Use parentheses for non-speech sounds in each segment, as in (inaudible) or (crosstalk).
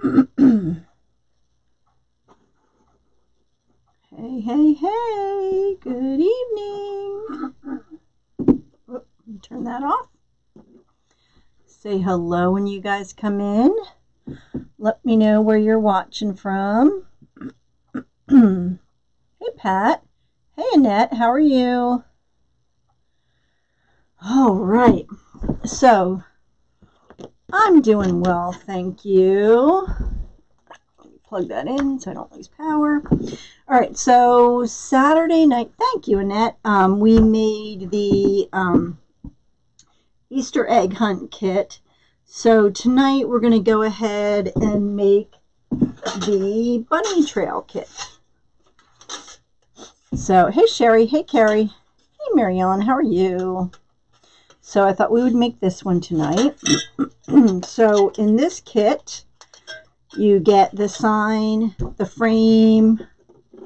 hey, hey, hey, good evening. Oh, turn that off. Say hello when you guys come in. Let me know where you're watching from. (clears throat) hey, Pat. Hey, Annette. How are you? All right. So, I'm doing well, thank you. Plug that in so I don't lose power. All right, so Saturday night, thank you, Annette. Um, we made the um, Easter egg hunt kit. So tonight we're going to go ahead and make the bunny trail kit. So, hey Sherry, hey Carrie, hey Marion, how are you? So I thought we would make this one tonight. (clears throat) so in this kit, you get the sign, the frame.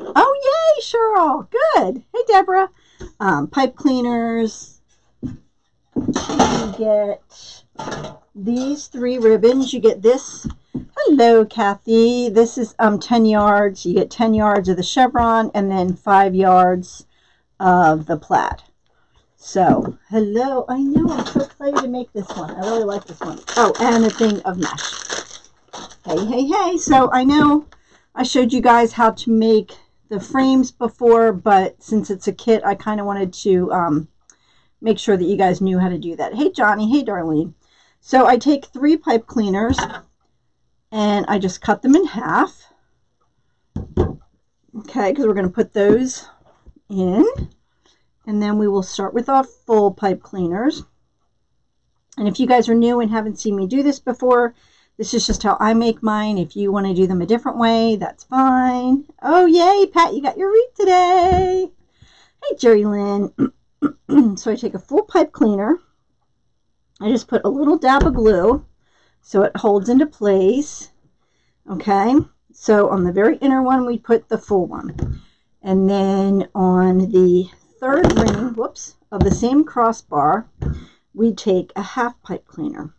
Oh, yay, Cheryl. Good. Hey, Deborah. Um, pipe cleaners. You get these three ribbons. You get this. Hello, Kathy. This is um 10 yards. You get 10 yards of the chevron and then 5 yards of the plaid. So, hello. I know, I'm so excited to make this one. I really like this one. Oh, and a thing of mesh. Hey, hey, hey. So, I know I showed you guys how to make the frames before, but since it's a kit, I kind of wanted to um, make sure that you guys knew how to do that. Hey, Johnny. Hey, Darlene. So, I take three pipe cleaners and I just cut them in half. Okay, because we're going to put those in. And then we will start with our full pipe cleaners. And if you guys are new and haven't seen me do this before, this is just how I make mine. If you want to do them a different way, that's fine. Oh, yay, Pat, you got your wreath today. Hey, Jerry Lynn. (clears throat) so I take a full pipe cleaner. I just put a little dab of glue so it holds into place. Okay, so on the very inner one, we put the full one. And then on the third ring, whoops, of the same crossbar, we take a half pipe cleaner.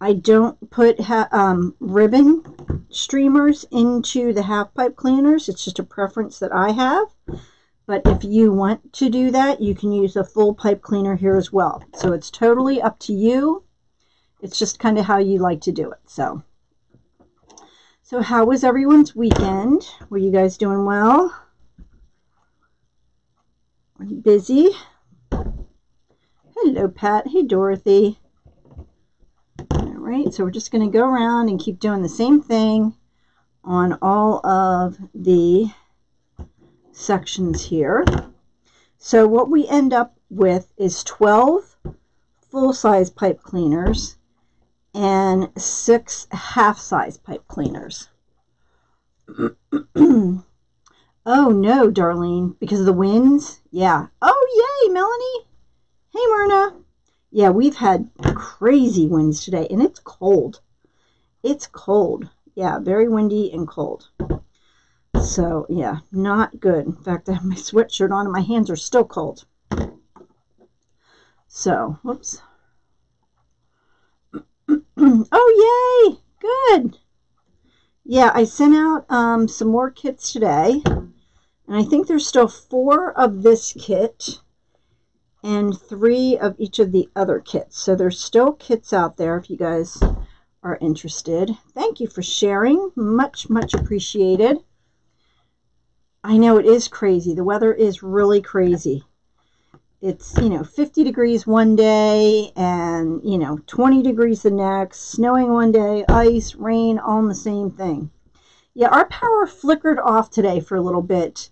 I don't put um, ribbon streamers into the half pipe cleaners. It's just a preference that I have. But if you want to do that, you can use a full pipe cleaner here as well. So it's totally up to you. It's just kind of how you like to do it. So, so how was everyone's weekend? Were you guys doing well? Busy. Hello, Pat. Hey, Dorothy. All right, so we're just going to go around and keep doing the same thing on all of the sections here. So what we end up with is 12 full-size pipe cleaners and six half-size pipe cleaners. (clears throat) Oh no, Darlene, because of the winds? Yeah. Oh yay, Melanie. Hey Myrna. Yeah, we've had crazy winds today and it's cold. It's cold. Yeah, very windy and cold. So, yeah, not good. In fact, I (laughs) have my sweatshirt on and my hands are still cold. So, whoops. (clears throat) oh, yay! Good. Yeah, I sent out um, some more kits today. And I think there's still four of this kit and three of each of the other kits. So there's still kits out there if you guys are interested. Thank you for sharing. Much, much appreciated. I know it is crazy. The weather is really crazy. It's, you know, 50 degrees one day and, you know, 20 degrees the next, snowing one day, ice, rain, all in the same thing. Yeah, our power flickered off today for a little bit.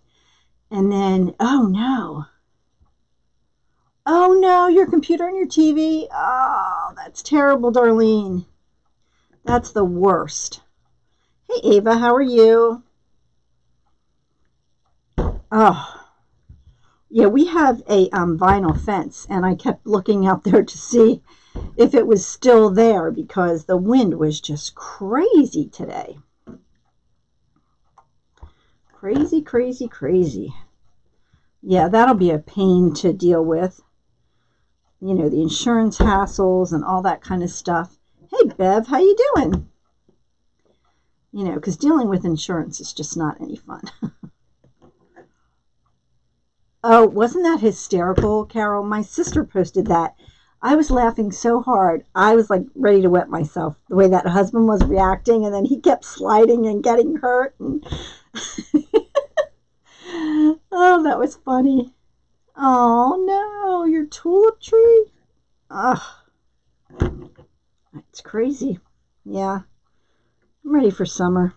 And then, oh no. Oh no, your computer and your TV. Oh, that's terrible, Darlene. That's the worst. Hey, Ava, how are you? Oh, yeah, we have a um, vinyl fence, and I kept looking out there to see if it was still there because the wind was just crazy today. Crazy, crazy, crazy. Yeah, that'll be a pain to deal with. You know, the insurance hassles and all that kind of stuff. Hey, Bev, how you doing? You know, because dealing with insurance is just not any fun. (laughs) oh, wasn't that hysterical, Carol? My sister posted that. I was laughing so hard. I was like ready to wet myself the way that husband was reacting, and then he kept sliding and getting hurt. And (laughs) oh, that was funny. Oh no, your tulip tree. Ugh. It's crazy. Yeah. I'm ready for summer.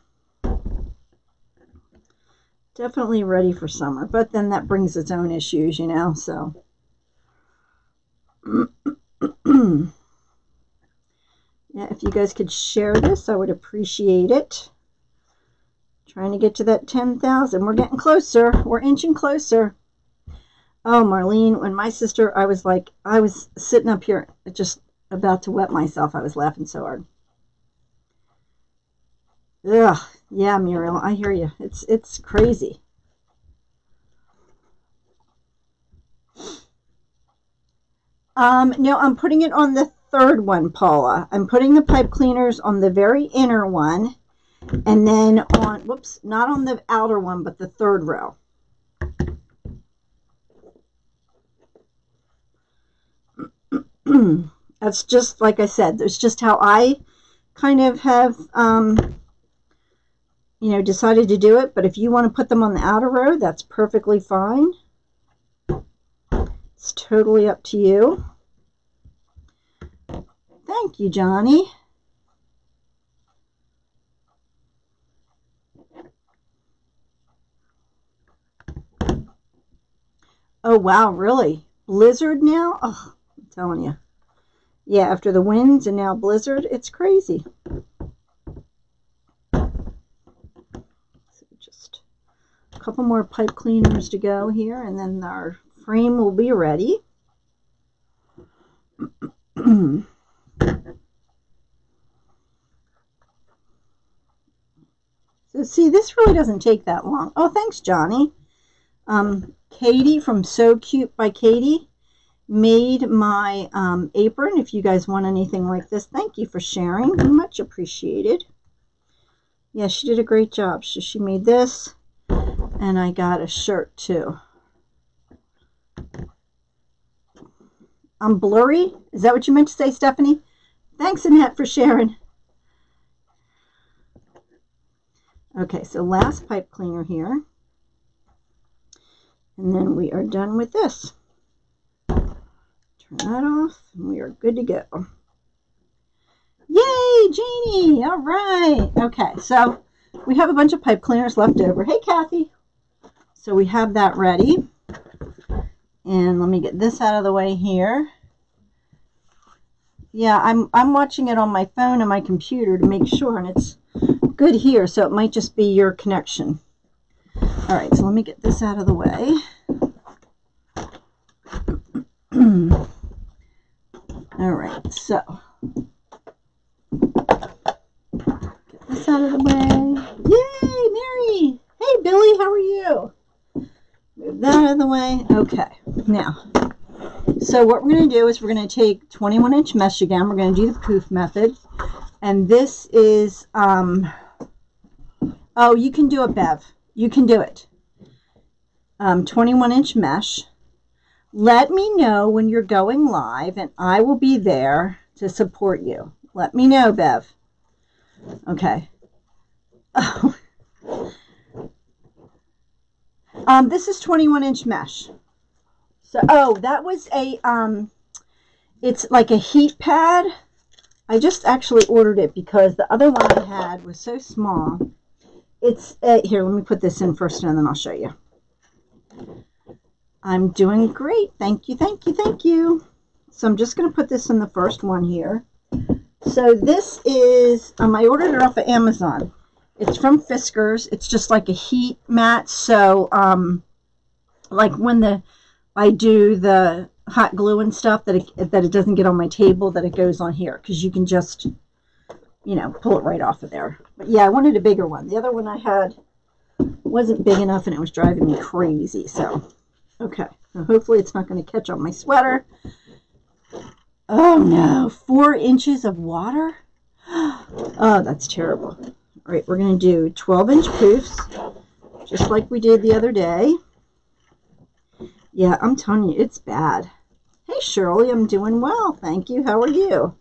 Definitely ready for summer. But then that brings its own issues, you know, so. (clears throat) yeah, if you guys could share this, I would appreciate it. Trying to get to that 10,000. We're getting closer. We're inching closer. Oh, Marlene, when my sister, I was like, I was sitting up here just about to wet myself. I was laughing so hard. Ugh, yeah, Muriel, I hear you. It's it's crazy. Um, no, I'm putting it on the third one, Paula. I'm putting the pipe cleaners on the very inner one, and then on, whoops, not on the outer one, but the third row. (clears throat) That's just, like I said, that's just how I kind of have, um, you know, decided to do it. But if you want to put them on the outer row, that's perfectly fine. It's totally up to you. Thank you, Johnny. Oh, wow, really? Blizzard now? Oh, I'm telling you. Yeah, after the winds and now blizzard, it's crazy. So just a couple more pipe cleaners to go here, and then our frame will be ready. (clears throat) so see, this really doesn't take that long. Oh, thanks, Johnny. Um, Katie from So Cute by Katie made my um, apron. If you guys want anything like this, thank you for sharing. Much appreciated. Yeah, she did a great job. So she made this, and I got a shirt too. I'm blurry. Is that what you meant to say, Stephanie? Thanks, Annette, for sharing. Okay, so last pipe cleaner here. And then we are done with this. Turn that off, and we are good to go. Yay, Janie! All right. Okay, so we have a bunch of pipe cleaners left over. Hey, Kathy. So we have that ready. And let me get this out of the way here. Yeah, I'm, I'm watching it on my phone and my computer to make sure, and it's good here, so it might just be your connection. All right, so let me get this out of the way. (clears throat) All right, so get this out of the way. Yay, Mary! Hey, Billy, how are you? Move that out of the way. Okay, now, so what we're going to do is we're going to take 21 inch mesh again. We're going to do the poof method. And this is, um, oh, you can do it, Bev. You can do it. Um, 21 inch mesh. Let me know when you're going live, and I will be there to support you. Let me know, Bev. Okay. Oh. (laughs) Um, this is 21 inch mesh. So, oh, that was a, um, it's like a heat pad. I just actually ordered it because the other one I had was so small. It's, uh, here, let me put this in first and then I'll show you. I'm doing great. Thank you, thank you, thank you. So I'm just going to put this in the first one here. So this is, um, I ordered it off of Amazon. It's from Fiskars. It's just like a heat mat. So, um, like when the I do the hot glue and stuff, that it, that it doesn't get on my table, that it goes on here. Because you can just, you know, pull it right off of there. But yeah, I wanted a bigger one. The other one I had wasn't big enough and it was driving me crazy. So Okay, now hopefully it's not going to catch on my sweater. Oh no, four inches of water? (gasps) Oh, that's terrible. All right, we're going to do 12 inch poofs, just like we did the other day. Yeah, I'm telling you, it's bad. Hey, Shirley, I'm doing well. Thank you. How are you?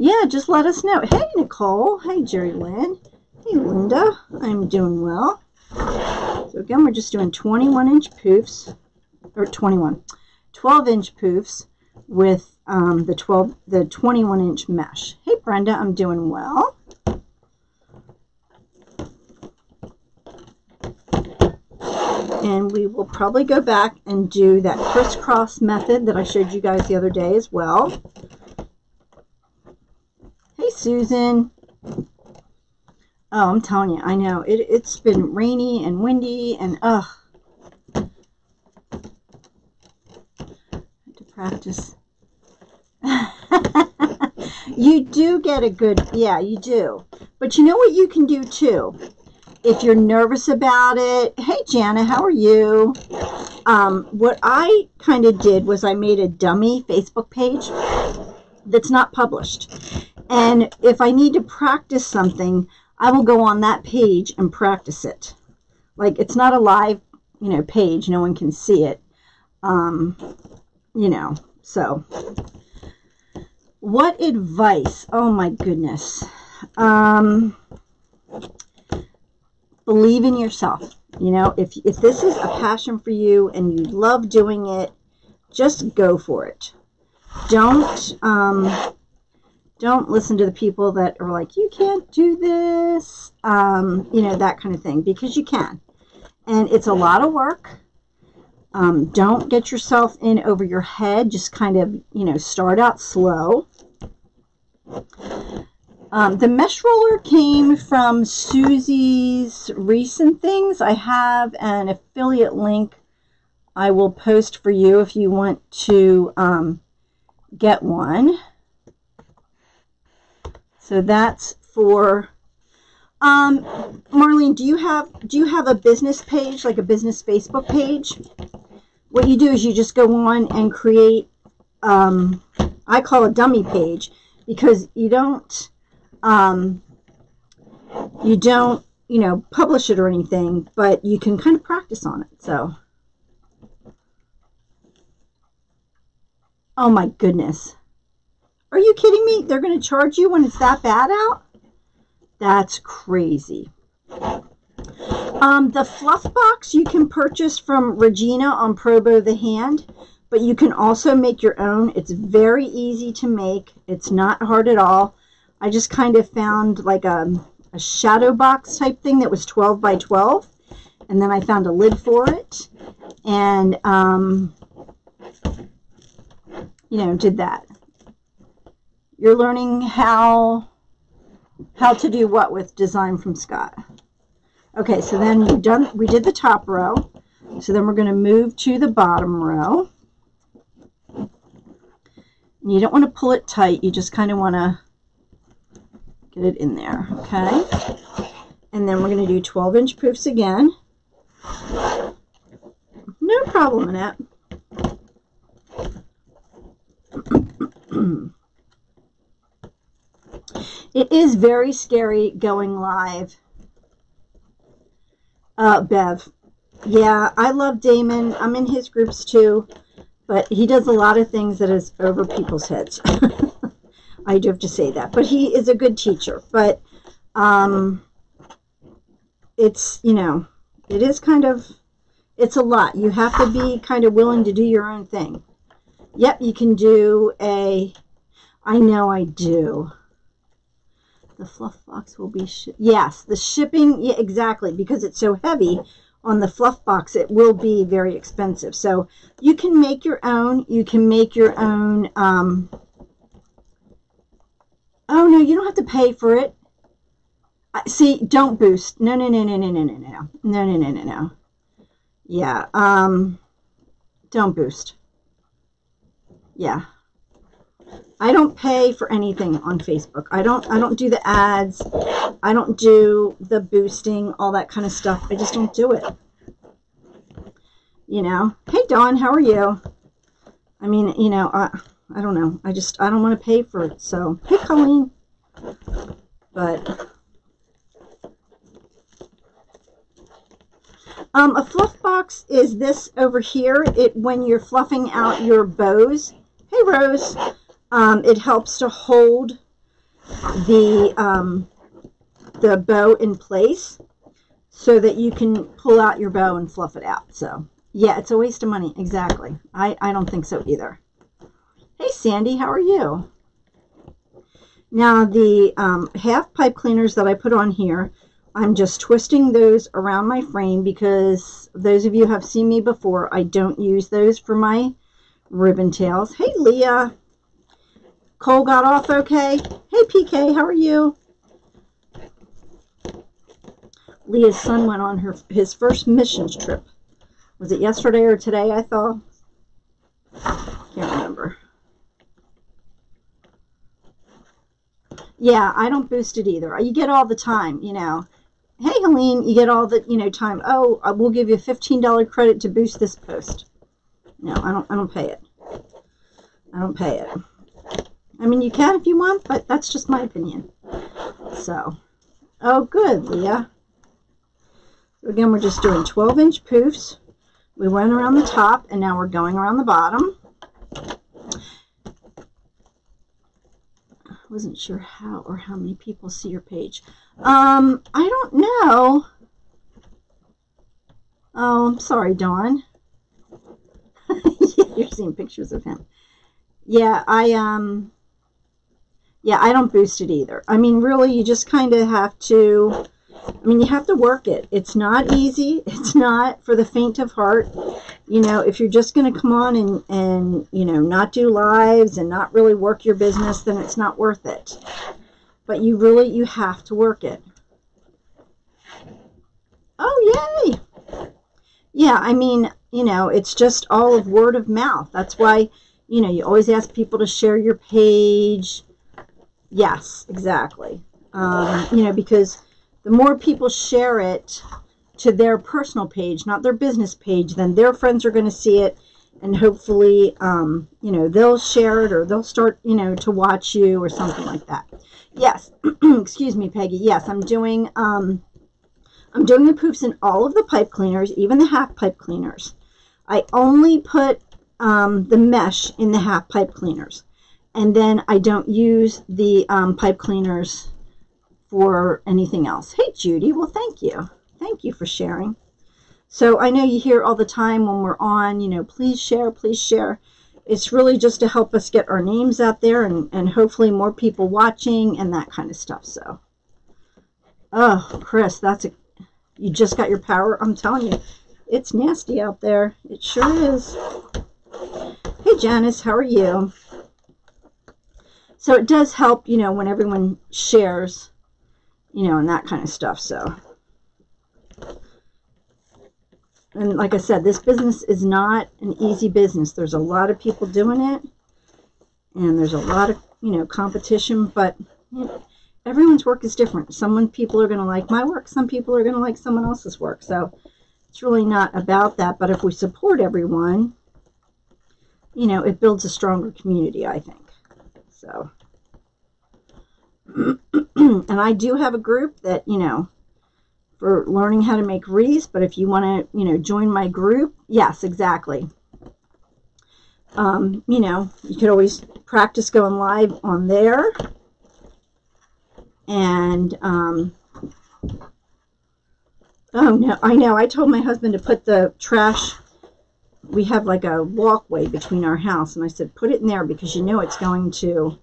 Yeah, just let us know. Hey, Nicole. Hey, Jerry Lynn. Hey, Linda. I'm doing well. So again, we're just doing 21 inch poofs, or 21, 12 inch poofs with um, the 12, the 21 inch mesh. Hey, Brenda, I'm doing well. And we will probably go back and do that crisscross method that I showed you guys the other day as well. Hey, Susan. Oh, I'm telling you, I know. It, it's been rainy and windy and, ugh. to practice. (laughs) you do get a good, yeah, you do. But you know what you can do too? If you're nervous about it, hey, Jana, how are you? Um, what I kind of did was I made a dummy Facebook page that's not published. And if I need to practice something, I will go on that page and practice it. Like it's not a live, you know, page. No one can see it. Um, you know, so what advice? Oh my goodness. Um, believe in yourself. You know, if, if this is a passion for you and you love doing it, just go for it. Don't, um, don't listen to the people that are like, you can't do this, um, you know, that kind of thing, because you can. And it's a lot of work. Um, don't get yourself in over your head. Just kind of, you know, start out slow. Um, the mesh roller came from Susie's recent things. I have an affiliate link I will post for you if you want to um, get one. So that's for um Marlene, do you have do you have a business page, like a business Facebook page? What you do is you just go on and create um I call a dummy page because you don't um you don't, you know, publish it or anything, but you can kind of practice on it. So Oh my goodness. Are you kidding me? They're going to charge you when it's that bad out? That's crazy. Um, the fluff box you can purchase from Regina on Probo the Hand, but you can also make your own. It's very easy to make. It's not hard at all. I just kind of found like a, a shadow box type thing that was 12 by 12. And then I found a lid for it. And, um, you know, did that. You're learning how how to do what with design from Scott. Okay, so then you done we did the top row. So then we're going to move to the bottom row. And you don't want to pull it tight. You just kind of want to get it in there, okay? And then we're going to do 12 inch poofs again. No problem, in Annette. (clears throat) It is very scary going live. Uh, Bev. Yeah, I love Damon. I'm in his groups too, but he does a lot of things that is over people's heads. (laughs) I do have to say that. But he is a good teacher. But um, it's, you know, it is kind of, it's a lot. You have to be kind of willing to do your own thing. Yep, you can do a, I know I do the fluff box will be yes the shipping yeah, exactly because it's so heavy on the fluff box it will be very expensive so you can make your own you can make your own um, oh no you don't have to pay for it see don't boost no no no no no no no no no no no no no yeah um don't boost yeah I don't pay for anything on Facebook. I don't I don't do the ads. I don't do the boosting, all that kind of stuff. I just don't do it. You know. Hey Dawn, how are you? I mean, you know, uh, I don't know. I just, I don't want to pay for it. So, hey, Colleen. But, um, a fluff box is this over here. It, when you're fluffing out your bows, hey, Rose, um, it helps to hold the, um, the bow in place so that you can pull out your bow and fluff it out. So, yeah, it's a waste of money. Exactly. I, I don't think so either. Hey, Sandy, how are you? Now, the um, half pipe cleaners that I put on here, I'm just twisting those around my frame because those of you have seen me before, I don't use those for my ribbon tails. Hey, Leah. Cole got off okay? Hey, PK, how are you? Leah's son went on her his first missions trip. Was it yesterday or today, I thought? Can't remember. Yeah, I don't boost it either. You get all the time, you know. Hey, Helene, you get all the, you know, time. Oh, uh, we'll give you a $15 credit to boost this post. No, I don't, I don't pay it. I don't pay it. I mean, you can if you want, but that's just my opinion. So, oh, good, Leah. So again, we're just doing 12 inch poofs. We went around the top and now we're going around the bottom. I wasn't sure how or how many people see your page. Um, I don't know. Oh, I'm sorry, Dawn. (laughs) You're seeing pictures of him. Yeah, I um yeah, I don't boost it either. I mean, really, you just kind of have to I mean, you have to work it. It's not easy. (laughs) It's not for the faint of heart. You know, if you're just going to come on and, and, you know, not do lives and not really work your business, then it's not worth it. But you really, you have to work it. Oh, yay! Yeah, I mean, you know, it's just all of word of mouth. That's why, you know, you always ask people to share your page. Yes, exactly. Um, you know, because the more people share it to their personal page, not their business page, then their friends are going to see it and hopefully, um, you know, they'll share it or they'll start, you know, to watch you or something like that. Yes, (clears throat) excuse me, Peggy. Yes, I'm doing, um, I'm doing the poofs in all of the pipe cleaners, even the half pipe cleaners. I only put um, the mesh in the half pipe cleaners. And then I don't use the um, pipe cleaners for anything else. Hey, Judy. Well, thank you. Thank you for sharing. So I know you hear all the time when we're on, you know, please share, please share. It's really just to help us get our names out there and, and hopefully more people watching and that kind of stuff. So, oh, Chris, that's a, you just got your power. I'm telling you, it's nasty out there. It sure is. Hey, Janice, how are you? So it does help, you know, when everyone shares you know, and that kind of stuff. So, and like I said, this business is not an easy business. There's a lot of people doing it, and there's a lot of, you know, competition, but you know, everyone's work is different. Some people are going to like my work, some people are going to like someone else's work. So, it's really not about that. But if we support everyone, you know, it builds a stronger community, I think. So, (clears throat) and I do have a group that, you know, for learning how to make wreaths, but if you want to, you know, join my group, yes, exactly. Um, you know, you could always practice going live on there. And, um, oh no, I know, I told my husband to put the trash, we have like a walkway between our house, and I said, put it in there because you know it's going to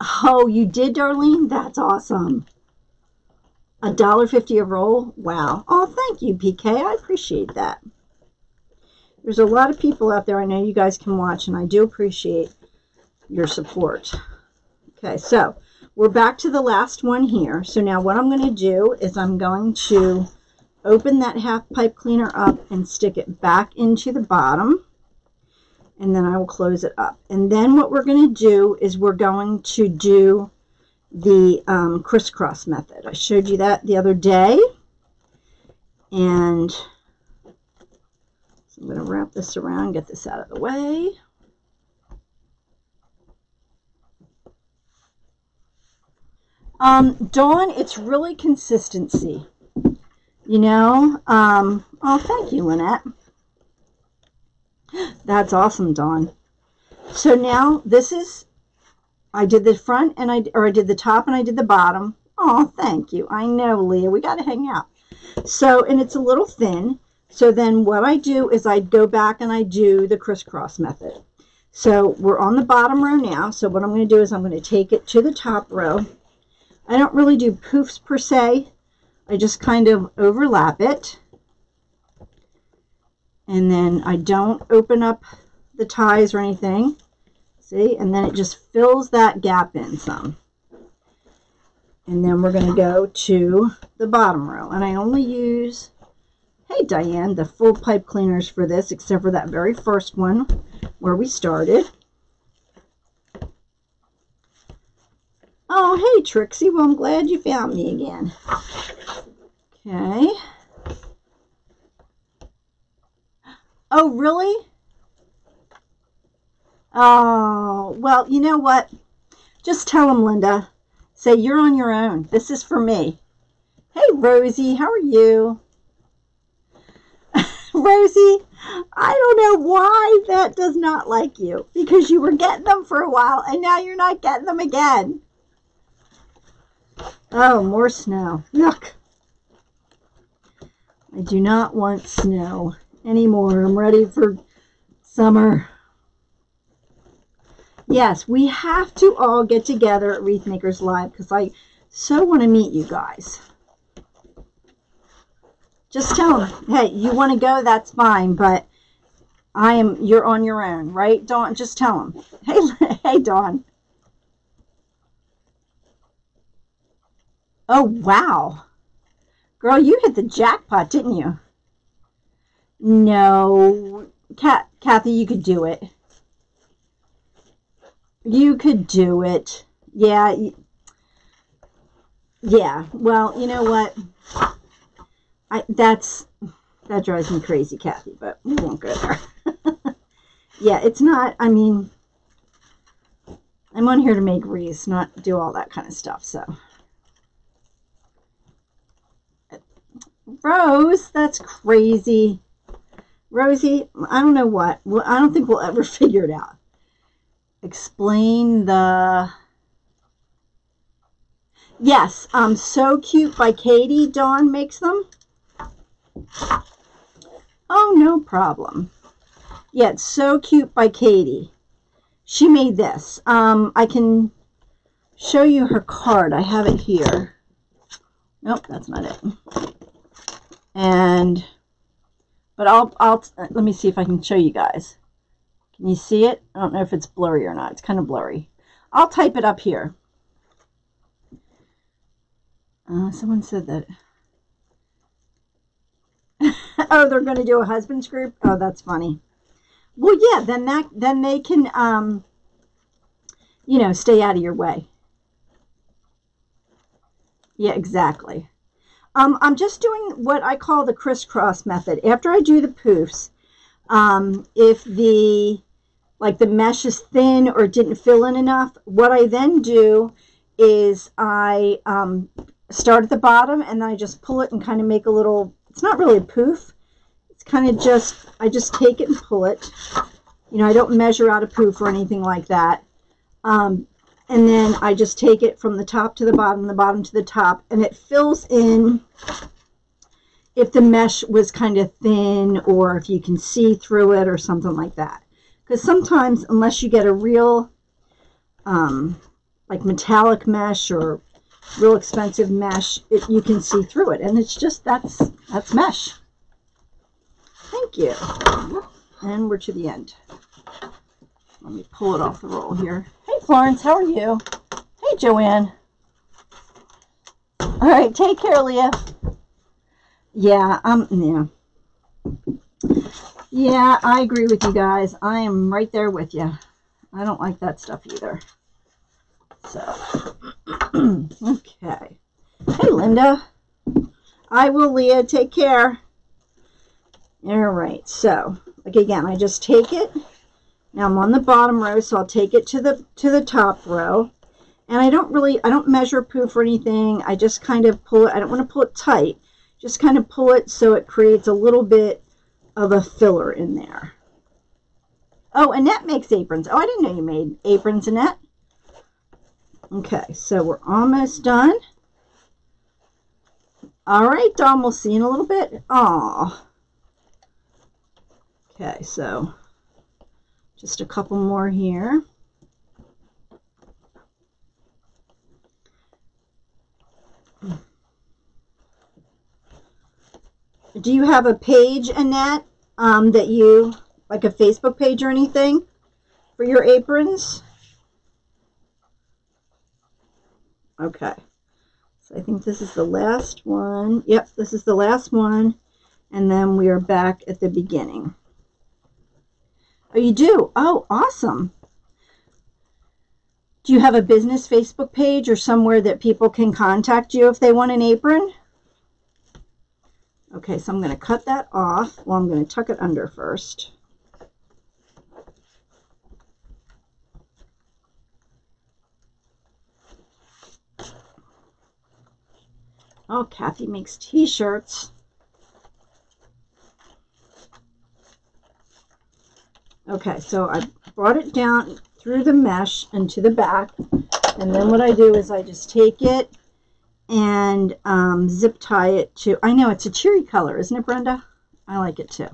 Oh, you did, Darlene? That's awesome. A dollar fifty a roll? Wow. Oh, thank you, PK. I appreciate that. There's a lot of people out there I know you guys can watch, and I do appreciate your support. Okay, so we're back to the last one here. So now what I'm going to do is I'm going to open that half pipe cleaner up and stick it back into the bottom and then I will close it up. And then what we're going to do is we're going to do the um, crisscross method. I showed you that the other day. And so I'm going to wrap this around, get this out of the way. Um, Dawn, it's really consistency. You know? Um, oh, thank you, Lynette. That's awesome, Dawn. So now this is, I did the front and I, or I did the top and I did the bottom. Oh, thank you. I know, Leah, we got to hang out. So, and it's a little thin. So then what I do is I go back and I do the crisscross method. So we're on the bottom row now. So what I'm going to do is I'm going to take it to the top row. I don't really do poofs per se. I just kind of overlap it. And then I don't open up the ties or anything. See, and then it just fills that gap in some. And then we're going to go to the bottom row. And I only use, hey Diane, the full pipe cleaners for this, except for that very first one where we started. Oh, hey Trixie. Well, I'm glad you found me again. Okay. Oh, really? Oh, well, you know what? Just tell him, Linda. Say, you're on your own. This is for me. Hey, Rosie, how are you? (laughs) Rosie, I don't know why that does not like you. Because you were getting them for a while, and now you're not getting them again. Oh, more snow. Look. I do not want snow anymore. I'm ready for summer. Yes, we have to all get together at Wreath Makers Live because I so want to meet you guys. Just tell them, hey, you want to go, that's fine, but I am, you're on your own, right, Dawn? Just tell them. Hey, (laughs) hey, Dawn. Oh, wow. Girl, you hit the jackpot, didn't you? No. Kat, Kathy, you could do it. You could do it. Yeah. Yeah. Well, you know what? I that's that drives me crazy, Kathy, but we won't go there. (laughs) yeah, it's not, I mean, I'm on here to make wreaths, not do all that kind of stuff, so. Rose, that's crazy. Rosie, I don't know what. Well, I don't think we'll ever (laughs) figure it out. Explain the... Yes, um, So Cute by Katie. Dawn makes them. Oh, no problem. Yeah, it's So Cute by Katie. She made this. Um, I can show you her card. I have it here. Nope, that's not it. And but I'll, I'll, let me see if I can show you guys. Can you see it? I don't know if it's blurry or not. It's kind of blurry. I'll type it up here. Uh, someone said that. (laughs) oh, they're going to do a husband's group? Oh, that's funny. Well, yeah, then that, then they can, um, you know, stay out of your way. Yeah, exactly. Um, I'm just doing what I call the crisscross method. After I do the poofs, um, if the like the mesh is thin or didn't fill in enough, what I then do is I um, start at the bottom and then I just pull it and kind of make a little, it's not really a poof. It's kind of just, I just take it and pull it. You know, I don't measure out a poof or anything like that. Um, and then I just take it from the top to the bottom, the bottom to the top, and it fills in if the mesh was kind of thin or if you can see through it or something like that. Because sometimes, unless you get a real, um, like metallic mesh or real expensive mesh, it, you can see through it. And it's just, that's, that's mesh. Thank you. And we're to the end. Let me pull it off the roll here. Hey, Florence, how are you? Hey, Joanne. All right, take care, Leah. Yeah, um, yeah. Yeah, I agree with you guys. I am right there with you. I don't like that stuff either. So, (clears throat) okay. Hey, Linda. I will, Leah. Take care. All right. So, like again, I just take it now I'm on the bottom row, so I'll take it to the to the top row. And I don't really, I don't measure poof or anything. I just kind of pull it. I don't want to pull it tight. Just kind of pull it so it creates a little bit of a filler in there. Oh, Annette makes aprons. Oh, I didn't know you made aprons, Annette. Okay, so we're almost done. All right, Dom, we'll see you in a little bit. Aw. Okay, so just a couple more here. Do you have a page, Annette, um, that you, like a Facebook page or anything for your aprons? Okay. So I think this is the last one. Yep, this is the last one. And then we are back at the beginning. Oh, you do? Oh, awesome. Do you have a business Facebook page or somewhere that people can contact you if they want an apron? Okay, so I'm going to cut that off. Well, I'm going to tuck it under first. Oh, Kathy makes t-shirts. Okay, so I brought it down through the mesh into the back. And then what I do is I just take it and um, zip tie it to, I know it's a cheery color, isn't it, Brenda? I like it too.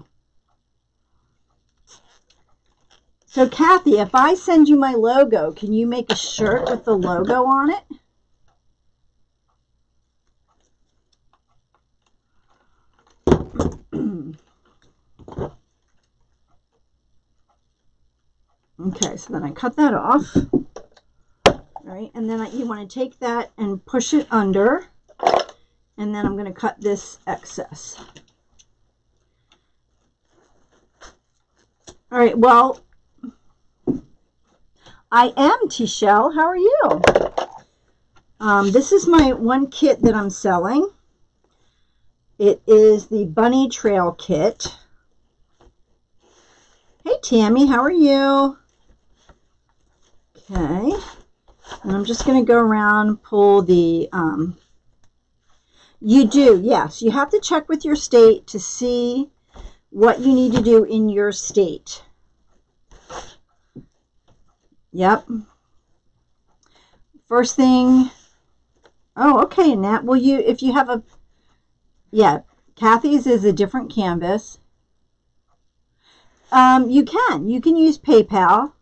So Kathy, if I send you my logo, can you make a shirt with the logo on it? Okay, so then I cut that off. Right, and then I, you want to take that and push it under. And then I'm going to cut this excess. All right, well, I am T-Shell. How are you? Um, this is my one kit that I'm selling. It is the Bunny Trail Kit. Hey, Tammy, how are you? Okay. And I'm just going to go around pull the, um, you do, yes. You have to check with your state to see what you need to do in your state. Yep. First thing, oh, okay, Nat. will you, if you have a, yeah, Kathy's is a different canvas. Um, you can. You can use PayPal.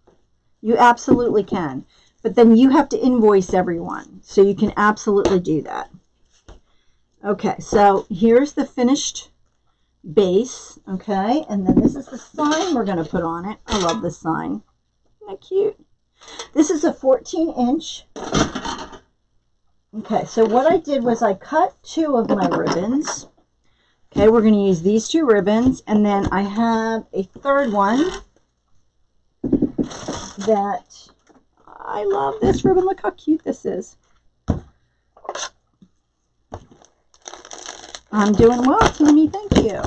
You absolutely can. But then you have to invoice everyone. So you can absolutely do that. Okay, so here's the finished base. Okay, and then this is the sign we're going to put on it. I love this sign. Isn't that cute? This is a 14 inch. Okay, so what I did was I cut two of my ribbons. Okay, we're going to use these two ribbons, and then I have a third one that I love this ribbon. Look how cute this is. I'm doing well, Tammy. Thank you.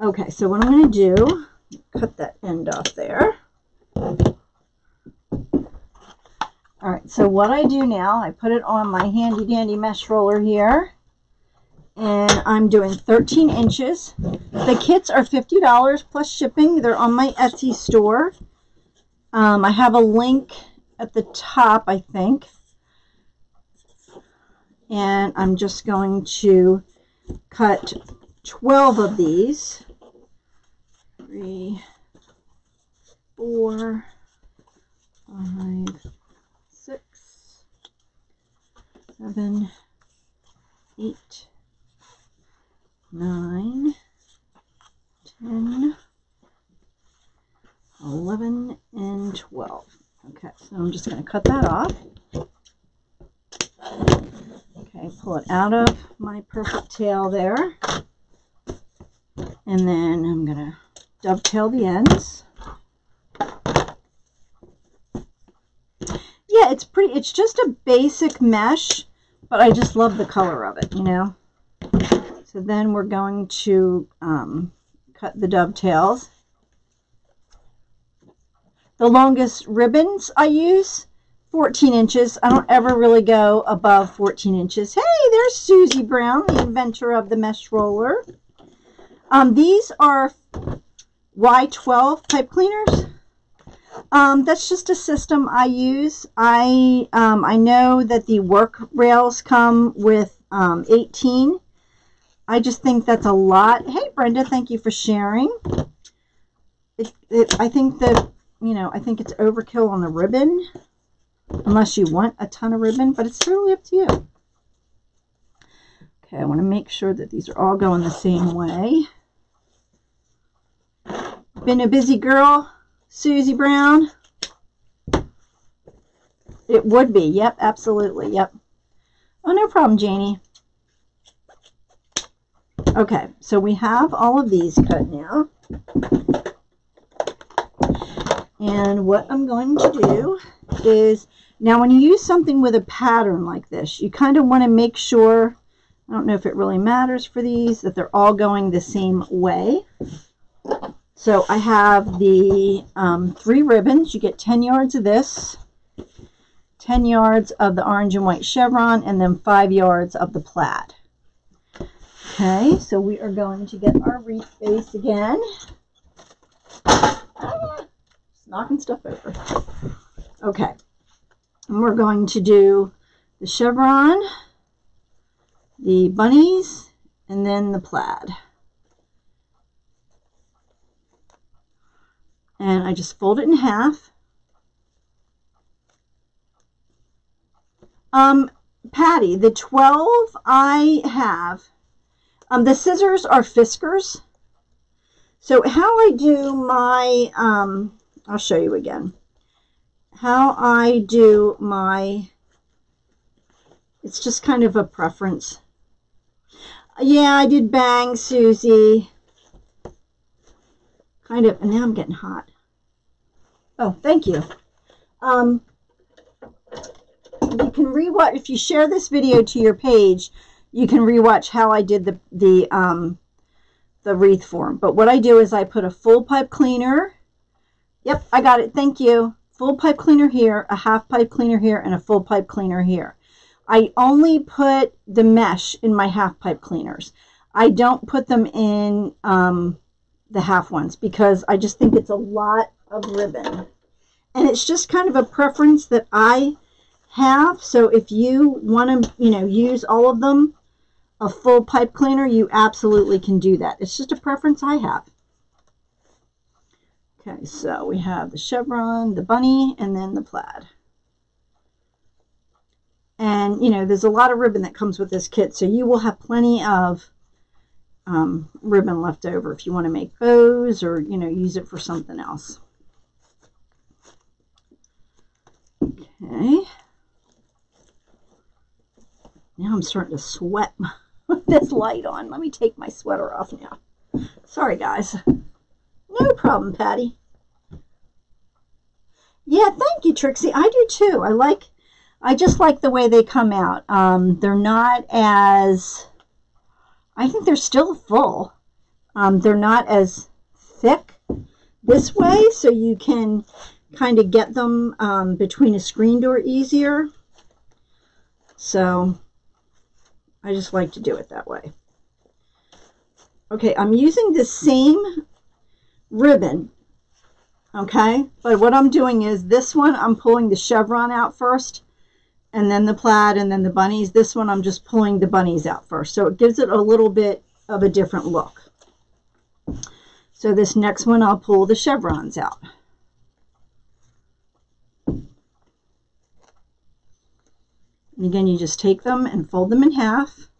Okay, so what I'm going to do, cut that end off there. All right, so what I do now, I put it on my handy dandy mesh roller here. And I'm doing 13 inches. The kits are $50 plus shipping. They're on my Etsy store. Um, I have a link at the top, I think. And I'm just going to cut 12 of these. Three, four, five, six, seven, eight, nine, ten. 11 and 12. Okay, so I'm just going to cut that off. Okay, pull it out of my perfect tail there. And then I'm going to dovetail the ends. Yeah, it's pretty, it's just a basic mesh, but I just love the color of it, you know. So then we're going to um, cut the dovetails. The longest ribbons I use 14 inches. I don't ever really go above 14 inches. Hey, there's Susie Brown, the inventor of the mesh roller. Um, these are Y12 pipe cleaners. Um, that's just a system I use. I um, I know that the work rails come with um, 18. I just think that's a lot. Hey, Brenda, thank you for sharing. It, it, I think that, you know, I think it's overkill on the ribbon, unless you want a ton of ribbon, but it's totally up to you. Okay, I want to make sure that these are all going the same way. Been a busy girl, Susie Brown? It would be. Yep, absolutely. Yep. Oh, no problem, Janie. Okay, so we have all of these cut now. And what I'm going to do is, now when you use something with a pattern like this, you kind of want to make sure, I don't know if it really matters for these, that they're all going the same way. So I have the um, three ribbons. You get 10 yards of this, 10 yards of the orange and white chevron, and then 5 yards of the plaid. Okay, so we are going to get our wreath base again. Ah, just knocking stuff over. Okay, and we're going to do the chevron, the bunnies, and then the plaid. and I just fold it in half. Um, Patty, the 12 I have, um, the scissors are Fiskars. So how I do my, um, I'll show you again. How I do my, it's just kind of a preference. Yeah, I did bang, Susie kind of, and now I'm getting hot. Oh, thank you. Um, you can rewatch, if you share this video to your page, you can rewatch how I did the, the, um, the wreath form. But what I do is I put a full pipe cleaner. Yep, I got it. Thank you. Full pipe cleaner here, a half pipe cleaner here, and a full pipe cleaner here. I only put the mesh in my half pipe cleaners. I don't put them in um, the half ones because I just think it's a lot of ribbon. And it's just kind of a preference that I have. So if you want to, you know, use all of them, a full pipe cleaner, you absolutely can do that. It's just a preference I have. Okay, so we have the chevron, the bunny, and then the plaid. And, you know, there's a lot of ribbon that comes with this kit, so you will have plenty of um, ribbon left over if you want to make bows or, you know, use it for something else. Okay. Now I'm starting to sweat with (laughs) this light on. Let me take my sweater off now. Sorry, guys. No problem, Patty. Yeah, thank you, Trixie. I do too. I like, I just like the way they come out. Um, they're not as I think they're still full. Um, they're not as thick this way, so you can kind of get them um, between a screen door easier. So I just like to do it that way. Okay, I'm using the same ribbon, okay? But what I'm doing is this one, I'm pulling the chevron out first and then the plaid and then the bunnies. This one I'm just pulling the bunnies out first. So it gives it a little bit of a different look. So this next one I'll pull the chevrons out. And again, you just take them and fold them in half.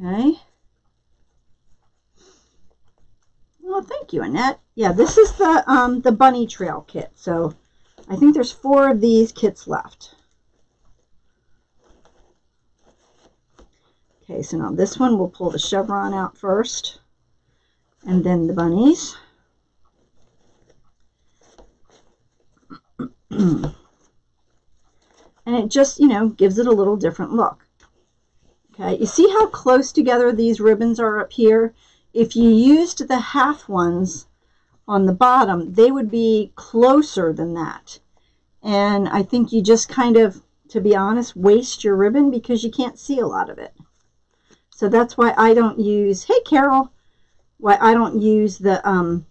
Okay. Well, thank you, Annette. Yeah, this is the um, the bunny trail kit. So I think there's four of these kits left. Okay, so now this one, we'll pull the chevron out first, and then the bunnies. (clears throat) and it just, you know, gives it a little different look. Okay, you see how close together these ribbons are up here? If you used the half ones, on the bottom, they would be closer than that. And I think you just kind of, to be honest, waste your ribbon because you can't see a lot of it. So that's why I don't use, hey Carol, why I don't use the, um,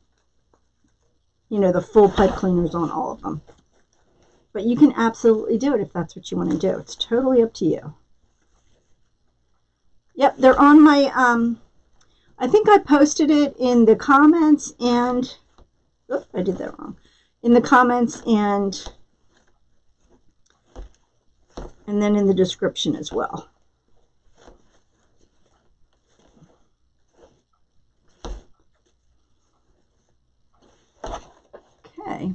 you know, the full pipe cleaners on all of them. But you can absolutely do it if that's what you want to do. It's totally up to you. Yep, they're on my, um, I think I posted it in the comments and, oops, I did that wrong. In the comments and, and then in the description as well. Okay.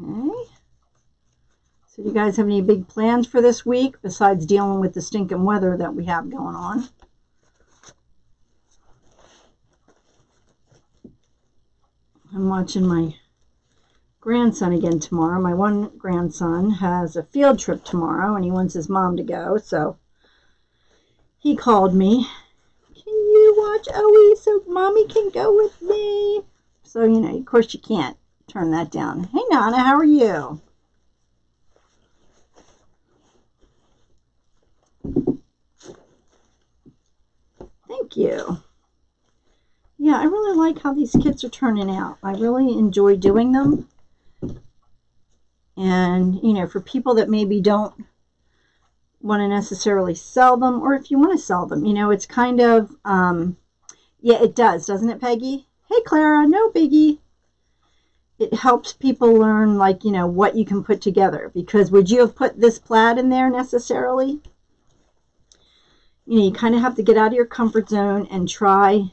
Okay. So do you guys have any big plans for this week besides dealing with the stinking weather that we have going on? I'm watching my grandson again tomorrow. My one grandson has a field trip tomorrow and he wants his mom to go. So he called me. Can you watch OE so mommy can go with me? So, you know, of course you can't turn that down. Hey, Nana, how are you? Thank you. Yeah, I really like how these kits are turning out. I really enjoy doing them. And, you know, for people that maybe don't want to necessarily sell them, or if you want to sell them, you know, it's kind of, um, yeah, it does, doesn't it, Peggy? Hey, Clara, no biggie it helps people learn like you know what you can put together. Because would you have put this plaid in there necessarily? You know you kind of have to get out of your comfort zone and try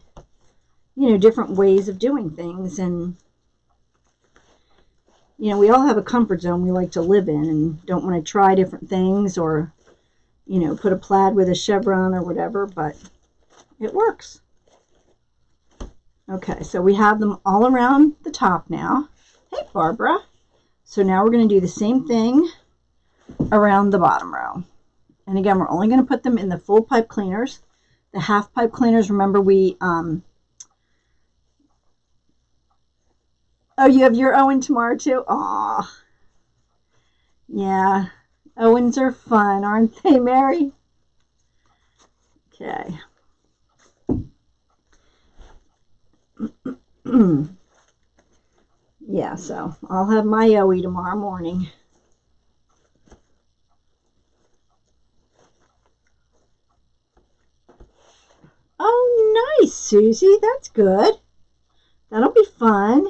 you know different ways of doing things. And you know we all have a comfort zone we like to live in and don't want to try different things or you know put a plaid with a chevron or whatever but it works. Okay so we have them all around the top now Hey, Barbara. So now we're going to do the same thing around the bottom row. And again, we're only going to put them in the full pipe cleaners. The half pipe cleaners, remember we, um, oh, you have your Owen tomorrow too? Aw. Yeah. Owens are fun, aren't they, Mary? Okay. (clears throat) yeah, so I'll have my OE tomorrow morning. Oh, nice, Susie. That's good. That'll be fun.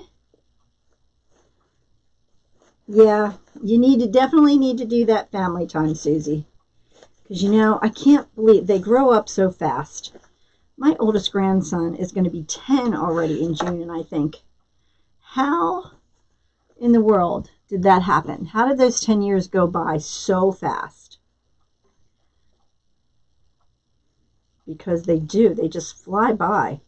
Yeah, you need to definitely need to do that family time, Susie. Because, you know, I can't believe they grow up so fast. My oldest grandson is going to be 10 already in June, and I think. How in the world did that happen? How did those 10 years go by so fast? Because they do, they just fly by.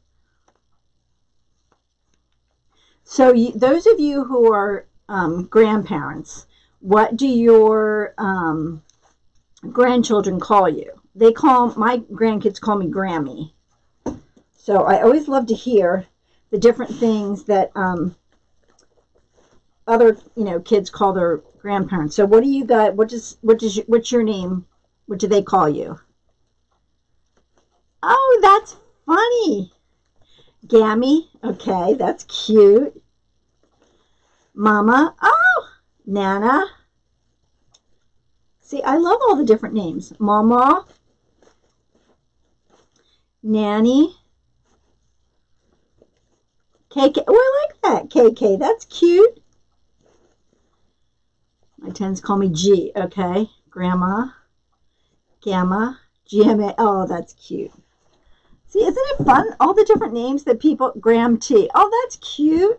So, you, those of you who are um, grandparents, what do your um, grandchildren call you? They call my grandkids call me Grammy. So I always love to hear the different things that um, other you know kids call their grandparents. So what do you got? What does what does what's your name? What do they call you? Oh, that's funny. Gammy. Okay, that's cute. Mama. Oh, Nana. See, I love all the different names. Mama. Nanny. KK. Oh, I like that. KK. That's cute. My tens call me G, okay? Grandma, Gamma, GMA. Oh, that's cute. See, isn't it fun? All the different names that people, Graham T. Oh, that's cute.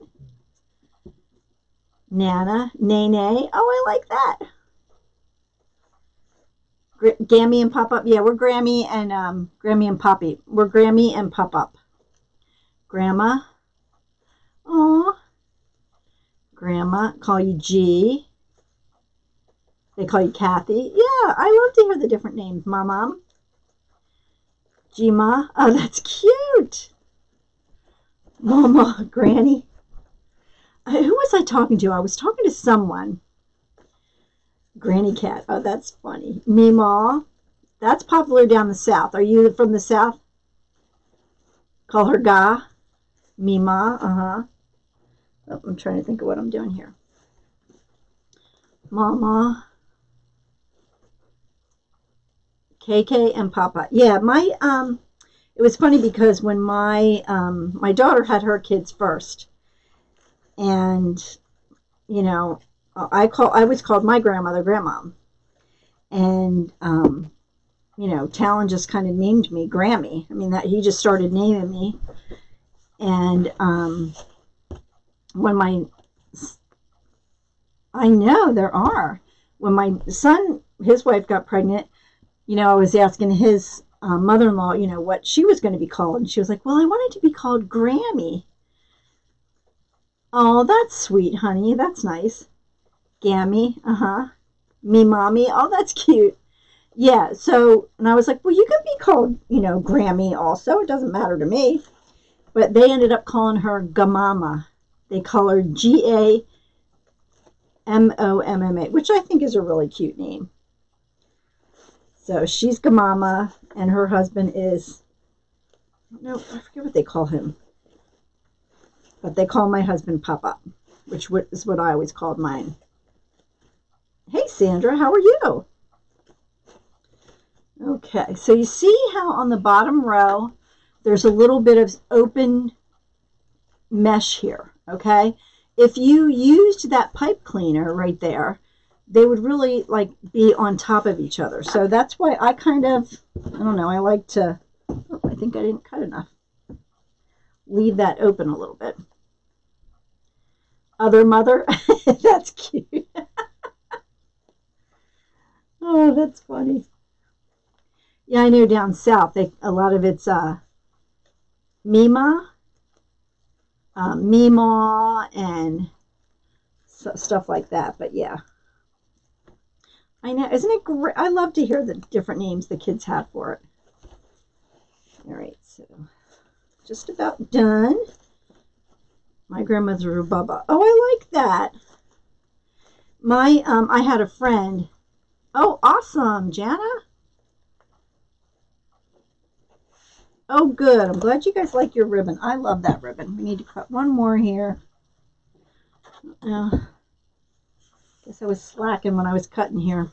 Nana, Nene. Oh, I like that. Gammy and Pop Up. Yeah, we're Grammy and um, Grammy and Poppy. We're Grammy and Pop Up. Grandma. Oh. Grandma. Call you G. They call you Kathy. Yeah, I love to hear the different names. Mom. Jima. Oh, that's cute. Mama, (laughs) Granny. Uh, who was I talking to? I was talking to someone. Granny Cat. Oh, that's funny. Mima. That's popular down the south. Are you from the south? Call her Ga. Mima. Uh-huh. Oh, I'm trying to think of what I'm doing here. Mama. KK and Papa. Yeah, my um it was funny because when my um my daughter had her kids first and you know, I call I was called my grandmother grandma. And um you know, Talon just kind of named me Grammy. I mean that he just started naming me. And um when my I know there are. When my son his wife got pregnant, you know, I was asking his uh, mother-in-law, you know, what she was going to be called, and she was like, "Well, I wanted to be called Grammy." Oh, that's sweet, honey. That's nice. Gammy, uh huh. Me, mommy. Oh, that's cute. Yeah. So, and I was like, "Well, you can be called, you know, Grammy also. It doesn't matter to me." But they ended up calling her Gamama. They call her G A M O M M A, which I think is a really cute name. So she's Gamama, and her husband is, no, I forget what they call him. But they call my husband Papa, which is what I always called mine. Hey, Sandra, how are you? Okay, so you see how on the bottom row, there's a little bit of open mesh here, okay? If you used that pipe cleaner right there, they would really like be on top of each other. So that's why I kind of, I don't know, I like to, oh, I think I didn't cut enough. Leave that open a little bit. Other mother, (laughs) that's cute. (laughs) oh, that's funny. Yeah, I know down south, they, a lot of it's uh, Mima, uh, Mima, and stuff like that. But yeah. I know, isn't it great? I love to hear the different names the kids have for it. All right, so just about done. My grandmother's rhubarb. Oh, I like that. My, um, I had a friend. Oh, awesome, Jana. Oh, good. I'm glad you guys like your ribbon. I love that ribbon. We need to cut one more here. Uh, guess I was slacking when I was cutting here.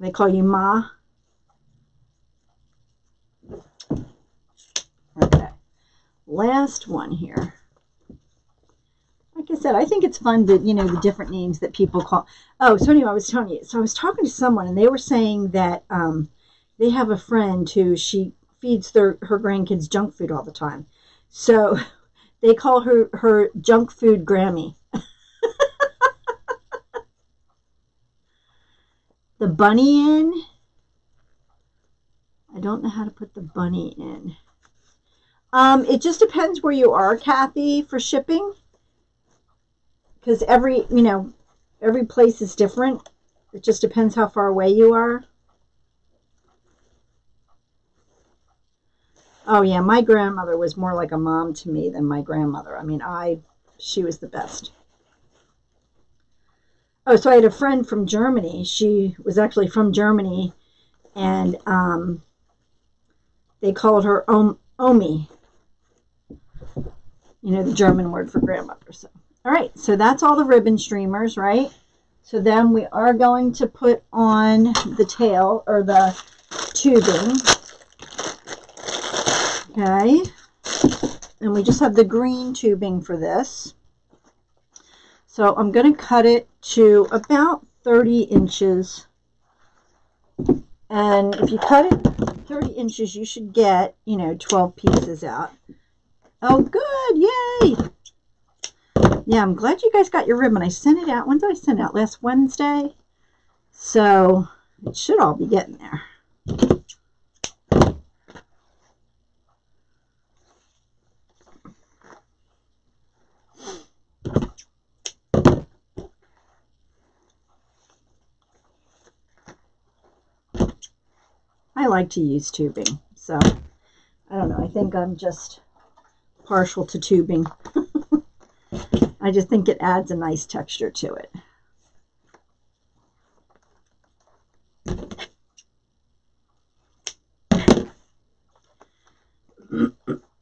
They call you Ma. Okay. Last one here. Like I said, I think it's fun to, you know, the different names that people call. Oh, so anyway, I was telling you. So I was talking to someone and they were saying that um, they have a friend who she feeds their her grandkids junk food all the time. So (laughs) they call her her junk food Grammy. The bunny in. I don't know how to put the bunny in. Um, it just depends where you are, Kathy, for shipping. Because every, you know, every place is different. It just depends how far away you are. Oh yeah, my grandmother was more like a mom to me than my grandmother. I mean, I she was the best. Oh, so I had a friend from Germany. She was actually from Germany, and um, they called her Om, Omi. You know, the German word for grandmother. So, all right, so that's all the ribbon streamers, right? So then we are going to put on the tail or the tubing. Okay. And we just have the green tubing for this. So I'm going to cut it to about 30 inches. And if you cut it 30 inches, you should get, you know, 12 pieces out. Oh, good. Yay. Yeah, I'm glad you guys got your ribbon. I sent it out. When did I send it out? Last Wednesday. So it should all be getting there. Like to use tubing. So I don't know. I think I'm just partial to tubing. (laughs) I just think it adds a nice texture to it.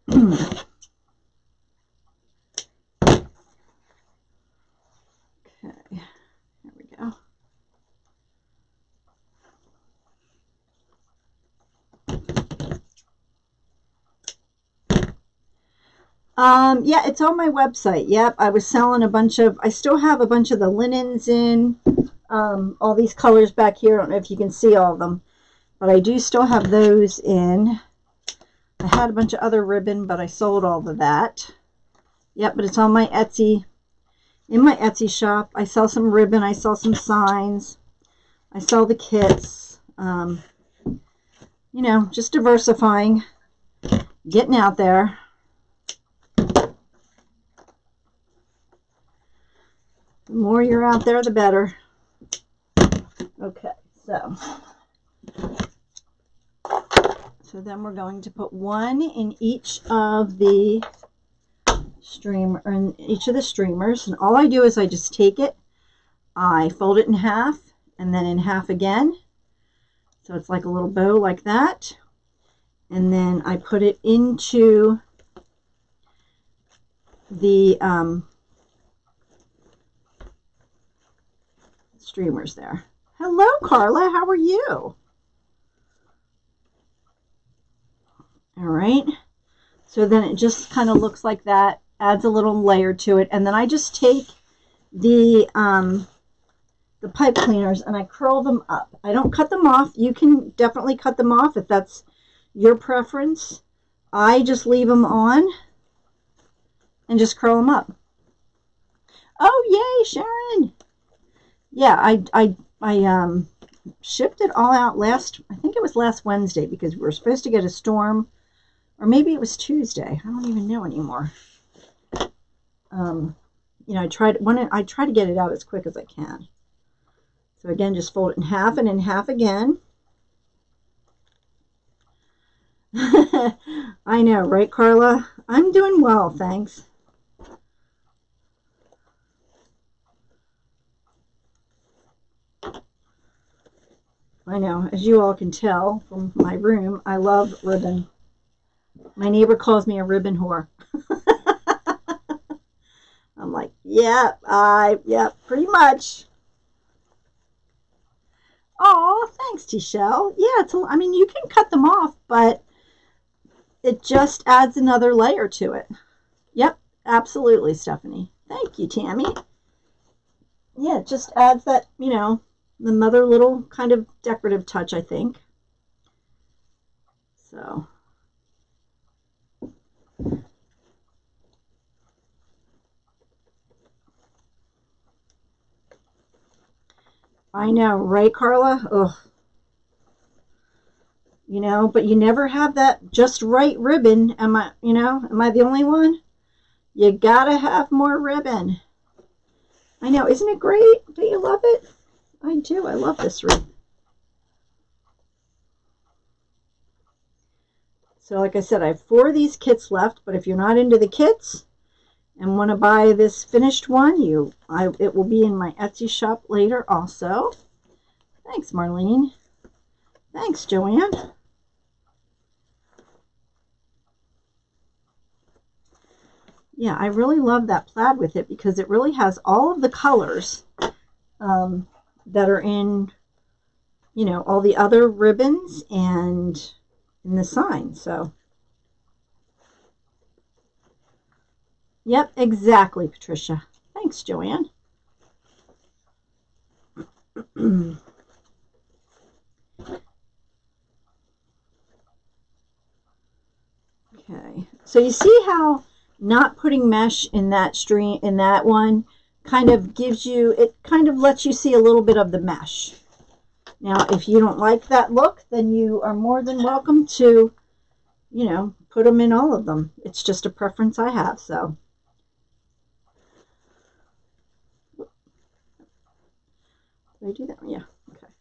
(clears throat) Um, yeah, it's on my website. Yep, I was selling a bunch of, I still have a bunch of the linens in, um, all these colors back here. I don't know if you can see all of them, but I do still have those in. I had a bunch of other ribbon, but I sold all of that. Yep, but it's on my Etsy, in my Etsy shop. I sell some ribbon. I sell some signs. I sell the kits. Um, you know, just diversifying, getting out there. The more you're out there, the better. Okay, so. So then we're going to put one in each of the streamer, in each of the streamers. And all I do is I just take it, I fold it in half, and then in half again. So it's like a little bow like that. And then I put it into the um, streamers there. Hello, Carla. How are you? All right. So then it just kind of looks like that, adds a little layer to it. And then I just take the, um, the pipe cleaners and I curl them up. I don't cut them off. You can definitely cut them off if that's your preference. I just leave them on and just curl them up. Oh, yay, Sharon yeah, I, I, I um, shipped it all out last, I think it was last Wednesday because we were supposed to get a storm, or maybe it was Tuesday. I don't even know anymore. Um, you know, I tried, when I try to get it out as quick as I can. So again, just fold it in half and in half again. (laughs) I know, right, Carla? I'm doing well, thanks. I know, as you all can tell from my room, I love ribbon. My neighbor calls me a ribbon whore. (laughs) I'm like, yeah, I, yeah, pretty much. Oh, thanks, T-Shell. Yeah, it's, a, I mean, you can cut them off, but it just adds another layer to it. Yep, absolutely, Stephanie. Thank you, Tammy. Yeah, it just adds that, you know, another little kind of decorative touch, I think. So. I know, right, Carla? Ugh. You know, but you never have that just right ribbon. Am I, you know, am I the only one? You gotta have more ribbon. I know, isn't it great? Don't you love it? I do. I love this wreath. So like I said, I have four of these kits left, but if you're not into the kits and want to buy this finished one, you, I, it will be in my Etsy shop later also. Thanks, Marlene. Thanks, Joanne. Yeah, I really love that plaid with it because it really has all of the colors. Um, that are in, you know, all the other ribbons and in the sign. So, yep, exactly, Patricia. Thanks, Joanne. (clears throat) okay, so you see how not putting mesh in that stream in that one kind of gives you, it kind of lets you see a little bit of the mesh. Now, if you don't like that look, then you are more than welcome to, you know, put them in all of them. It's just a preference I have, so. Did I do that? Yeah, okay.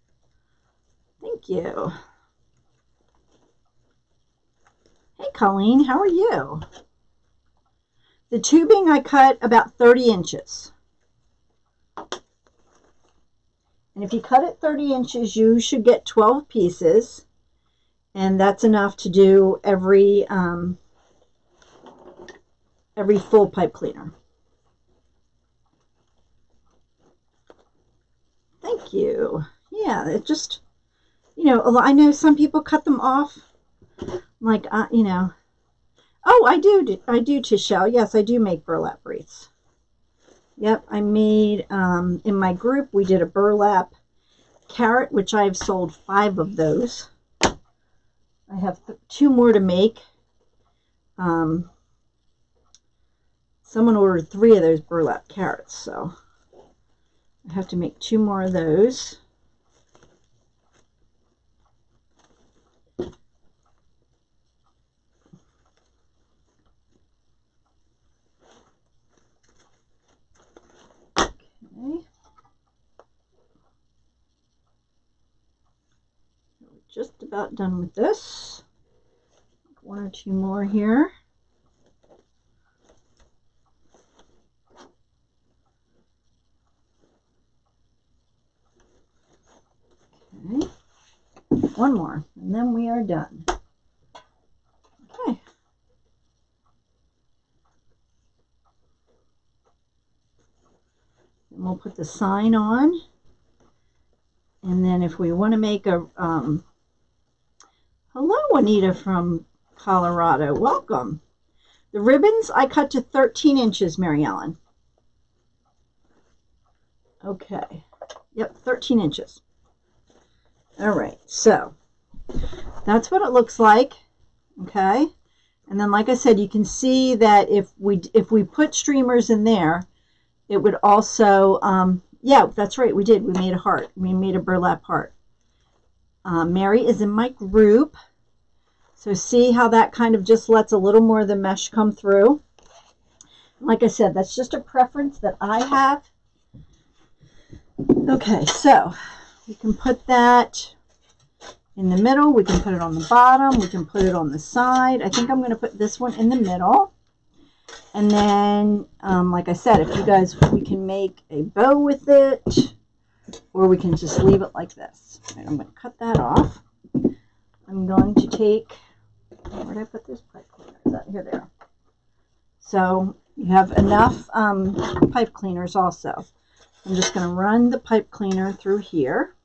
Thank you. Hey, Colleen. How are you? The tubing I cut about 30 inches. And if you cut it 30 inches, you should get 12 pieces. And that's enough to do every, um, every full pipe cleaner. Thank you. Yeah, it just, you know, I know some people cut them off. Like, uh, you know, oh, I do, I do, Tichelle. Yes, I do make burlap wreaths. Yep, I made, um, in my group, we did a burlap carrot, which I've sold five of those. I have two more to make. Um, someone ordered three of those burlap carrots, so I have to make two more of those. Okay. We're just about done with this. One or two more here. One more, and then we are done. Okay. And we'll put the sign on. And then if we want to make a, um, hello, Anita from Colorado. Welcome. The ribbons I cut to 13 inches, Mary Ellen. Okay. Yep, 13 inches. All right, so that's what it looks like. Okay. And then, like I said, you can see that if we if we put streamers in there, it would also, um, yeah, that's right, we did. We made a heart. We made a burlap heart. Uh, Mary is in my group. So see how that kind of just lets a little more of the mesh come through. Like I said, that's just a preference that I have. Okay, so we can put that in the middle. We can put it on the bottom. We can put it on the side. I think I'm going to put this one in the middle. And then, um, like I said, if you guys, we can make a bow with it, or we can just leave it like this. Right, I'm going to cut that off. I'm going to take, where did I put this pipe cleaner? Is that here? There. So you have enough um, pipe cleaners also. I'm just going to run the pipe cleaner through here.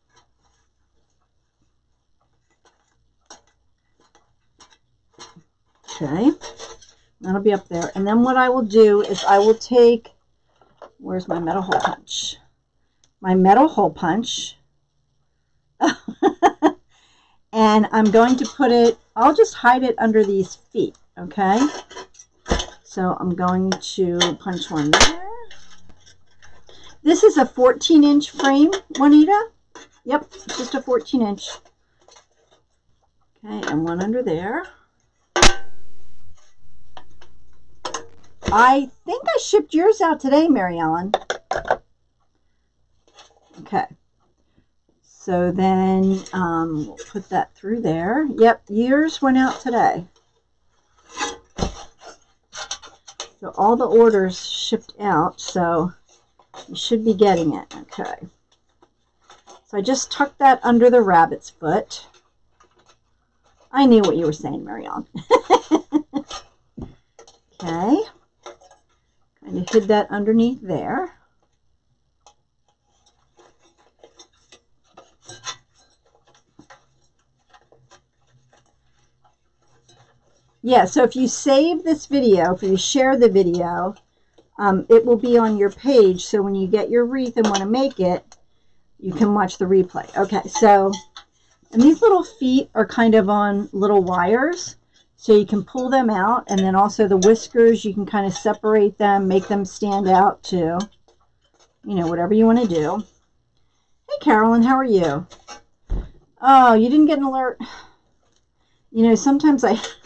Okay, that'll be up there. And then what I will do is I will take, where's my metal hole punch? My metal hole punch. (laughs) and I'm going to put it, I'll just hide it under these feet, okay? So I'm going to punch one there. This is a 14 inch frame, Juanita. Yep, just a 14 inch. Okay, and one under there. I think I shipped yours out today, Mary Ellen. Okay. So then um, we'll put that through there. Yep, yours went out today. So all the orders shipped out, so you should be getting it. Okay. So I just tucked that under the rabbit's foot. I knew what you were saying, Marianne. (laughs) okay. Kind of hid that underneath there. Yeah, so if you save this video, if you share the video, um, it will be on your page. So when you get your wreath and want to make it, you can watch the replay. Okay, so, and these little feet are kind of on little wires. So you can pull them out. And then also the whiskers, you can kind of separate them, make them stand out too. You know, whatever you want to do. Hey, Carolyn, how are you? Oh, you didn't get an alert. You know, sometimes I, I (laughs)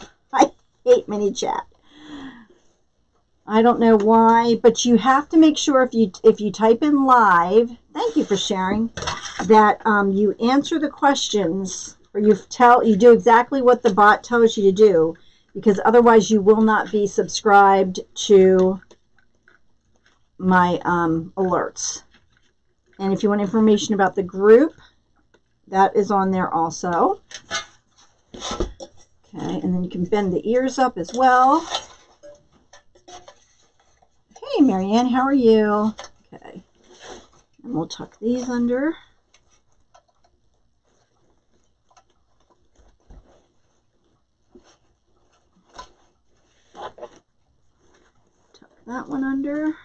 hate ManyChat. I don't know why, but you have to make sure if you if you type in live, thank you for sharing, that um, you answer the questions or you tell you do exactly what the bot tells you to do, because otherwise you will not be subscribed to my um, alerts. And if you want information about the group, that is on there also. Okay, and then you can bend the ears up as well. Hey, Marianne, how are you? Okay, and we'll tuck these under. Tuck that one under.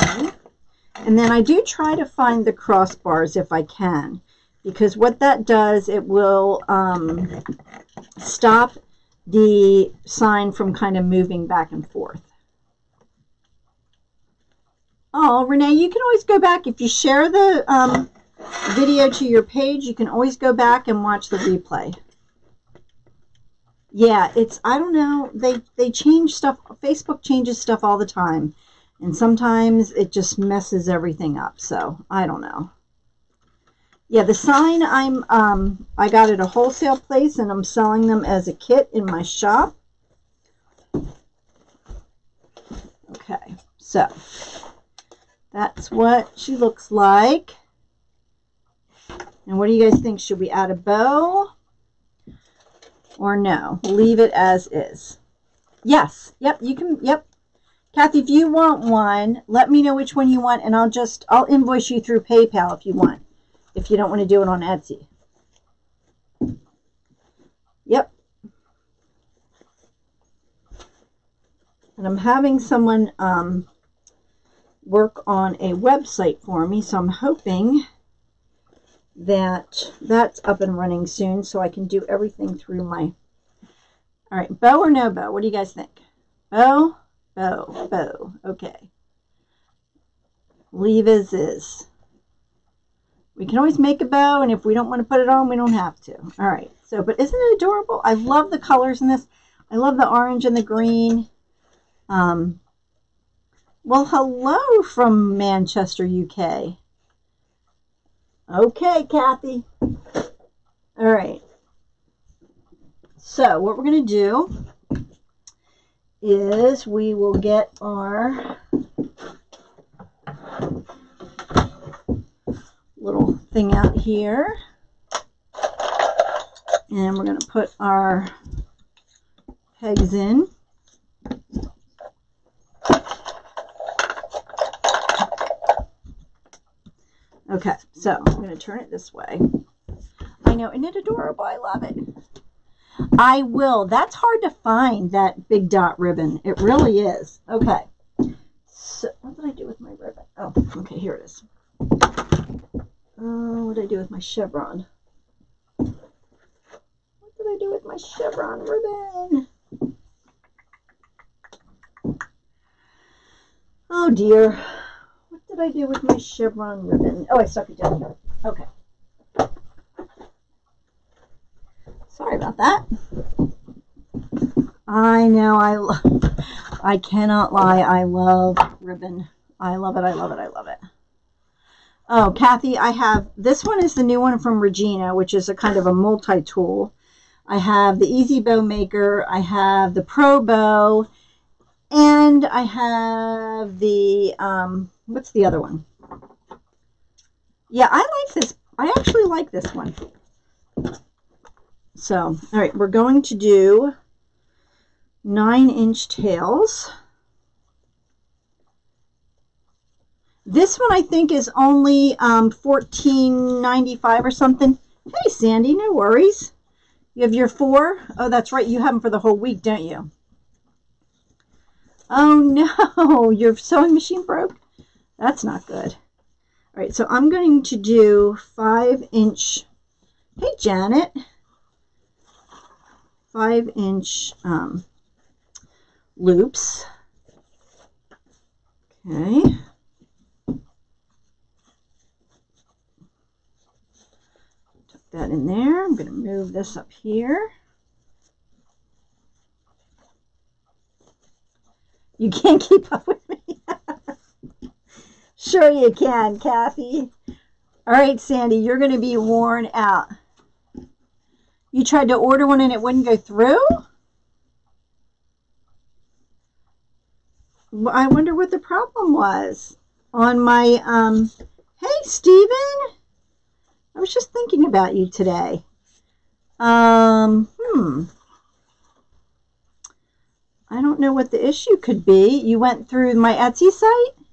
Okay. And then I do try to find the crossbars if I can, because what that does, it will um, stop the sign from kind of moving back and forth. Oh, Renee, you can always go back. If you share the um, video to your page, you can always go back and watch the replay. Yeah, it's, I don't know, they, they change stuff. Facebook changes stuff all the time. And sometimes it just messes everything up. So I don't know. Yeah, the sign I'm um I got at a wholesale place and I'm selling them as a kit in my shop. Okay, so that's what she looks like. And what do you guys think? Should we add a bow? Or no? Leave it as is. Yes. Yep, you can yep, Kathy, if you want one, let me know which one you want, and I'll just, I'll invoice you through PayPal if you want, if you don't want to do it on Etsy. Yep. And I'm having someone um, work on a website for me, so I'm hoping that that's up and running soon so I can do everything through my... All right, bow or no bow? What do you guys think? Bow? Bow, bow. Okay. Leave as is. We can always make a bow, and if we don't want to put it on, we don't have to. All right. So, but isn't it adorable? I love the colors in this. I love the orange and the green. Um, well, hello from Manchester, UK. Okay, Kathy. All right. So, what we're going to do is we will get our little thing out here and we're going to put our pegs in. Okay, so I'm going to turn it this way. I know, isn't it adorable? I love it. I will. That's hard to find, that big dot ribbon. It really is. Okay. So, what did I do with my ribbon? Oh, okay, here it is. Oh, what did I do with my chevron? What did I do with my chevron ribbon? Oh dear. What did I do with my chevron ribbon? Oh, I stuck it down here. Okay. Sorry about that. I know, I, I cannot lie. I love ribbon. I love it, I love it, I love it. Oh, Kathy, I have, this one is the new one from Regina, which is a kind of a multi-tool. I have the Easy Bow Maker, I have the Pro Bow, and I have the, um, what's the other one? Yeah, I like this. I actually like this one. So, all right, we're going to do nine inch tails. This one I think is only um, $14.95 or something. Hey, Sandy, no worries. You have your four? Oh, that's right. You have them for the whole week, don't you? Oh, (laughs) no. Your sewing machine broke? That's not good. All right, so I'm going to do five inch. Hey, Janet five inch um, loops. Okay. Tuck that in there. I'm going to move this up here. You can't (laughs) keep up with me. (laughs) sure you can, Kathy. All right, Sandy, you're going to be worn out. You tried to order one and it wouldn't go through? I wonder what the problem was on my, um, hey, Stephen. I was just thinking about you today. Um, hmm. I don't know what the issue could be. You went through my Etsy site?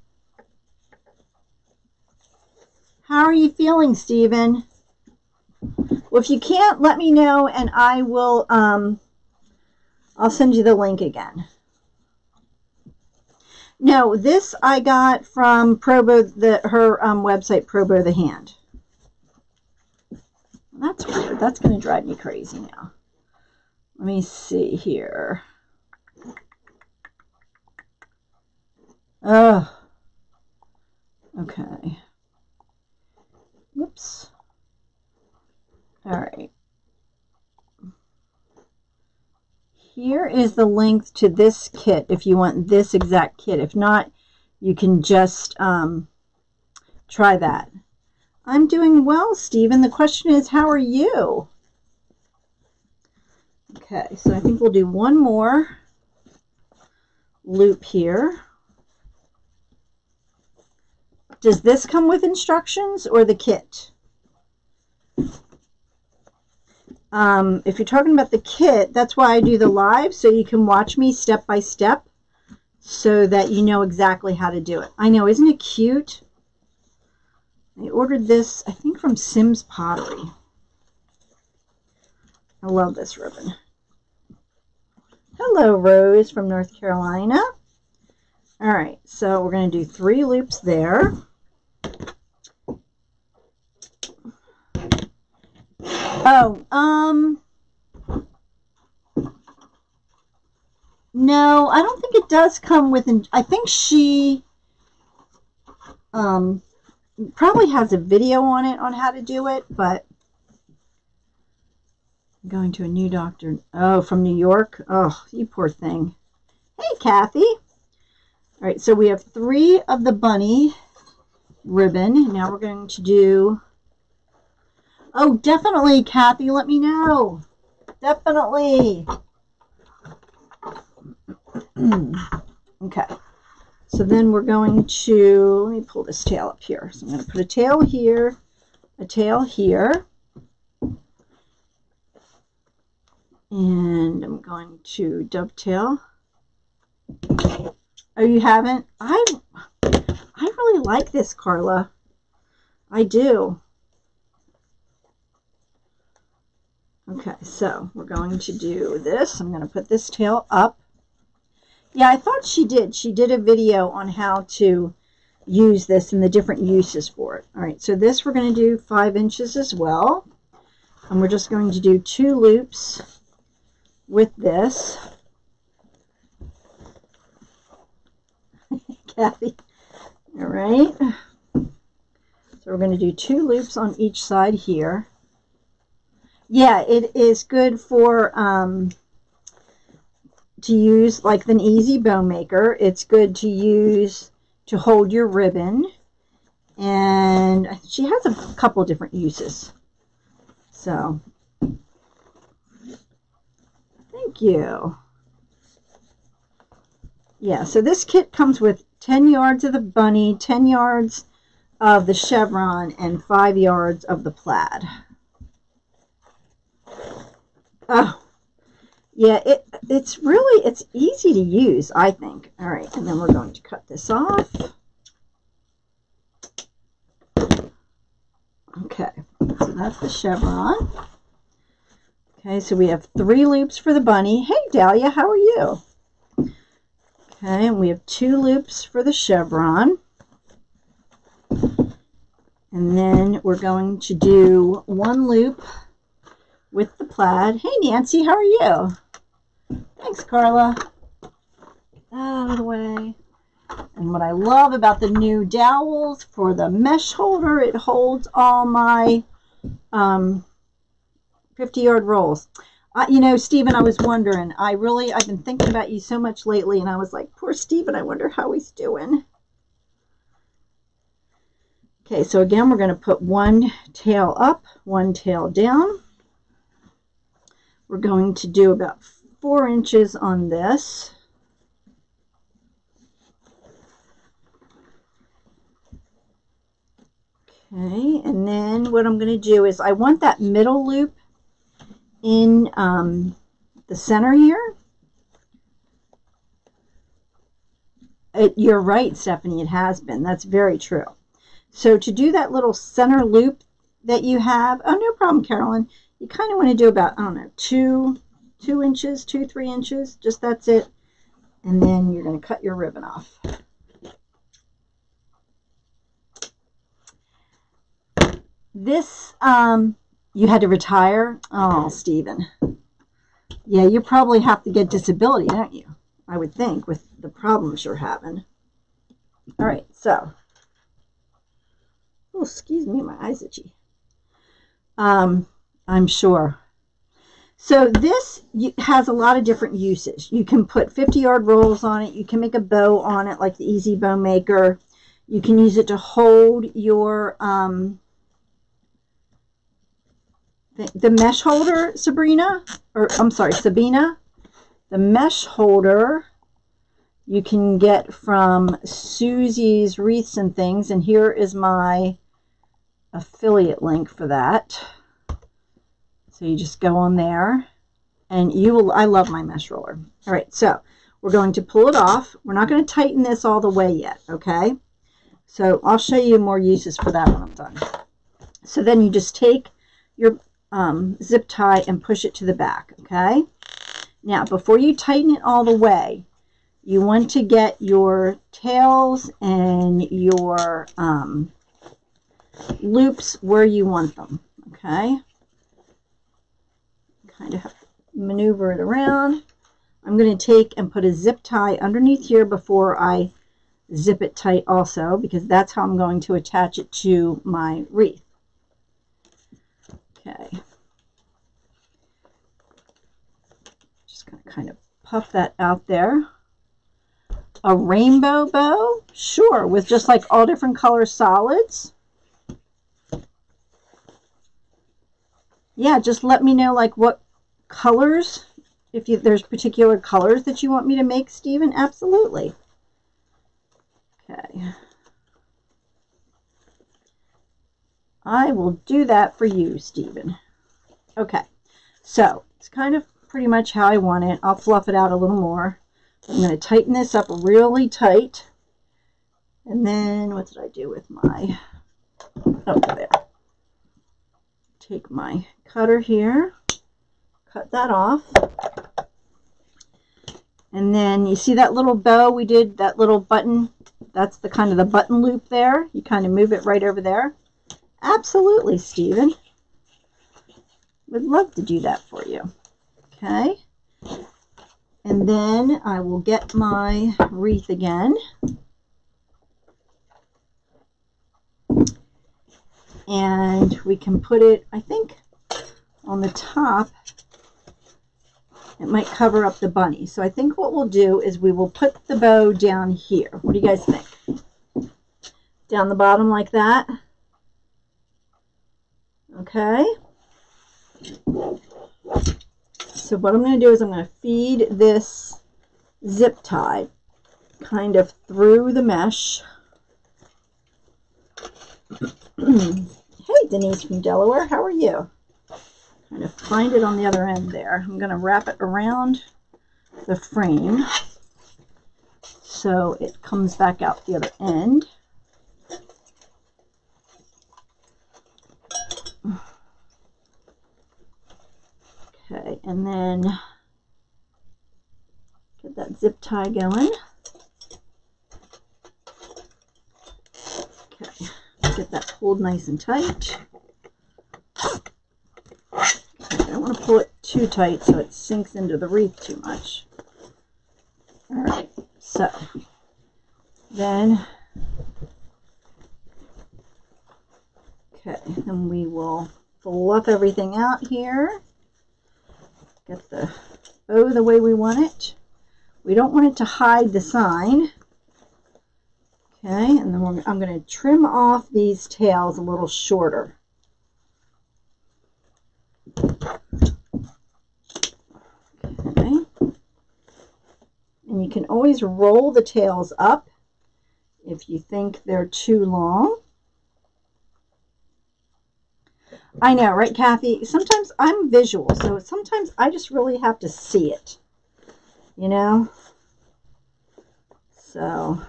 How are you feeling, Stephen? Well, if you can't, let me know and I will, um, I'll send you the link again. No, this I got from Pro Bow, the, her um, website, Pro Bow the Hand. That's weird. That's going to drive me crazy now. Let me see here. Oh. Okay. Whoops. All right. Here is the link to this kit if you want this exact kit. If not, you can just um, try that. I'm doing well, Stephen. The question is, how are you? Okay, so I think we'll do one more loop here. Does this come with instructions or the kit? Um, if you're talking about the kit, that's why I do the live, so you can watch me step by step so that you know exactly how to do it. I know, isn't it cute? I ordered this, I think, from Sims Pottery. I love this ribbon. Hello, Rose from North Carolina. All right, so we're going to do three loops there. Oh, um, no, I don't think it does come with, an I think she, um, probably has a video on it on how to do it, but I'm going to a new doctor. Oh, from New York? Oh, you poor thing. Hey, Kathy. All right, so we have three of the bunny ribbon. Now we're going to do Oh, definitely, Kathy. Let me know. Definitely. (clears throat) okay. So then we're going to, let me pull this tail up here. So I'm going to put a tail here, a tail here. And I'm going to dovetail. Oh, you haven't? I, I really like this, Carla. I do. Okay, so we're going to do this. I'm going to put this tail up. Yeah, I thought she did. She did a video on how to use this and the different uses for it. All right, so this we're going to do five inches as well. And we're just going to do two loops with this. (laughs) Kathy. All right. So we're going to do two loops on each side here yeah, it is good for um, to use like an easy bow maker. It's good to use to hold your ribbon. And she has a couple different uses. So, thank you. Yeah, so this kit comes with 10 yards of the bunny, 10 yards of the chevron, and 5 yards of the plaid. Oh, yeah, it it's really, it's easy to use, I think. All right, and then we're going to cut this off. Okay, so that's the chevron. Okay, so we have three loops for the bunny. Hey, Dahlia, how are you? Okay, and we have two loops for the chevron. And then we're going to do one loop with the plaid. Hey, Nancy, how are you? Thanks, Carla. Out of the way. And what I love about the new dowels for the mesh holder, it holds all my um, 50 yard rolls. Uh, you know, Stephen, I was wondering, I really, I've been thinking about you so much lately, and I was like, poor Stephen, I wonder how he's doing. Okay, so again, we're going to put one tail up, one tail down. We're going to do about four inches on this. Okay, and then what I'm going to do is I want that middle loop in um, the center here. It, you're right, Stephanie, it has been. That's very true. So to do that little center loop that you have, oh, no problem, Carolyn. You kind of want to do about, I don't know, two, two inches, two, three inches. Just that's it. And then you're going to cut your ribbon off. This, um, you had to retire? Oh, Stephen. Yeah, you probably have to get disability, don't you? I would think, with the problems you're having. All right, so. Oh, excuse me, my eyes itchy. Um, I'm sure. So this has a lot of different uses. You can put 50 yard rolls on it. You can make a bow on it like the Easy Bow Maker. You can use it to hold your um, the, the mesh holder, Sabrina, or I'm sorry, Sabina. The mesh holder you can get from Susie's Wreaths and Things. And here is my affiliate link for that. So you just go on there and you will, I love my mesh roller. All right, so we're going to pull it off. We're not going to tighten this all the way yet, okay? So I'll show you more uses for that when I'm done. So then you just take your um, zip tie and push it to the back, okay? Now, before you tighten it all the way, you want to get your tails and your um, loops where you want them, okay? Kind of maneuver it around. I'm going to take and put a zip tie underneath here before I zip it tight also because that's how I'm going to attach it to my wreath. Okay. Just going to kind of puff that out there. A rainbow bow? Sure, with just like all different color solids. Yeah, just let me know like what colors, if you, there's particular colors that you want me to make, Stephen. Absolutely. Okay. I will do that for you, Stephen. Okay, so it's kind of pretty much how I want it. I'll fluff it out a little more. I'm going to tighten this up really tight. And then what did I do with my, oh, there. Take my cutter here, cut that off. And then you see that little bow we did, that little button, that's the kind of the button loop there. You kind of move it right over there. Absolutely, Stephen. Would love to do that for you. Okay. And then I will get my wreath again. And we can put it, I think, on the top. It might cover up the bunny. So I think what we'll do is we will put the bow down here. What do you guys think? Down the bottom like that. Okay. So what I'm going to do is I'm going to feed this zip tie kind of through the mesh. (clears throat) hey, Denise from Delaware, how are you? Kind of find it on the other end there. I'm going to wrap it around the frame so it comes back out the other end. Okay, and then get that zip tie going. Okay, get that pulled nice and tight. I don't want to pull it too tight so it sinks into the wreath too much. All right, so then, okay, then we will fluff everything out here. Get the bow the way we want it. We don't want it to hide the sign. Okay, and then I'm going to trim off these tails a little shorter. Okay. And you can always roll the tails up if you think they're too long. I know, right, Kathy? Sometimes I'm visual, so sometimes I just really have to see it, you know? So,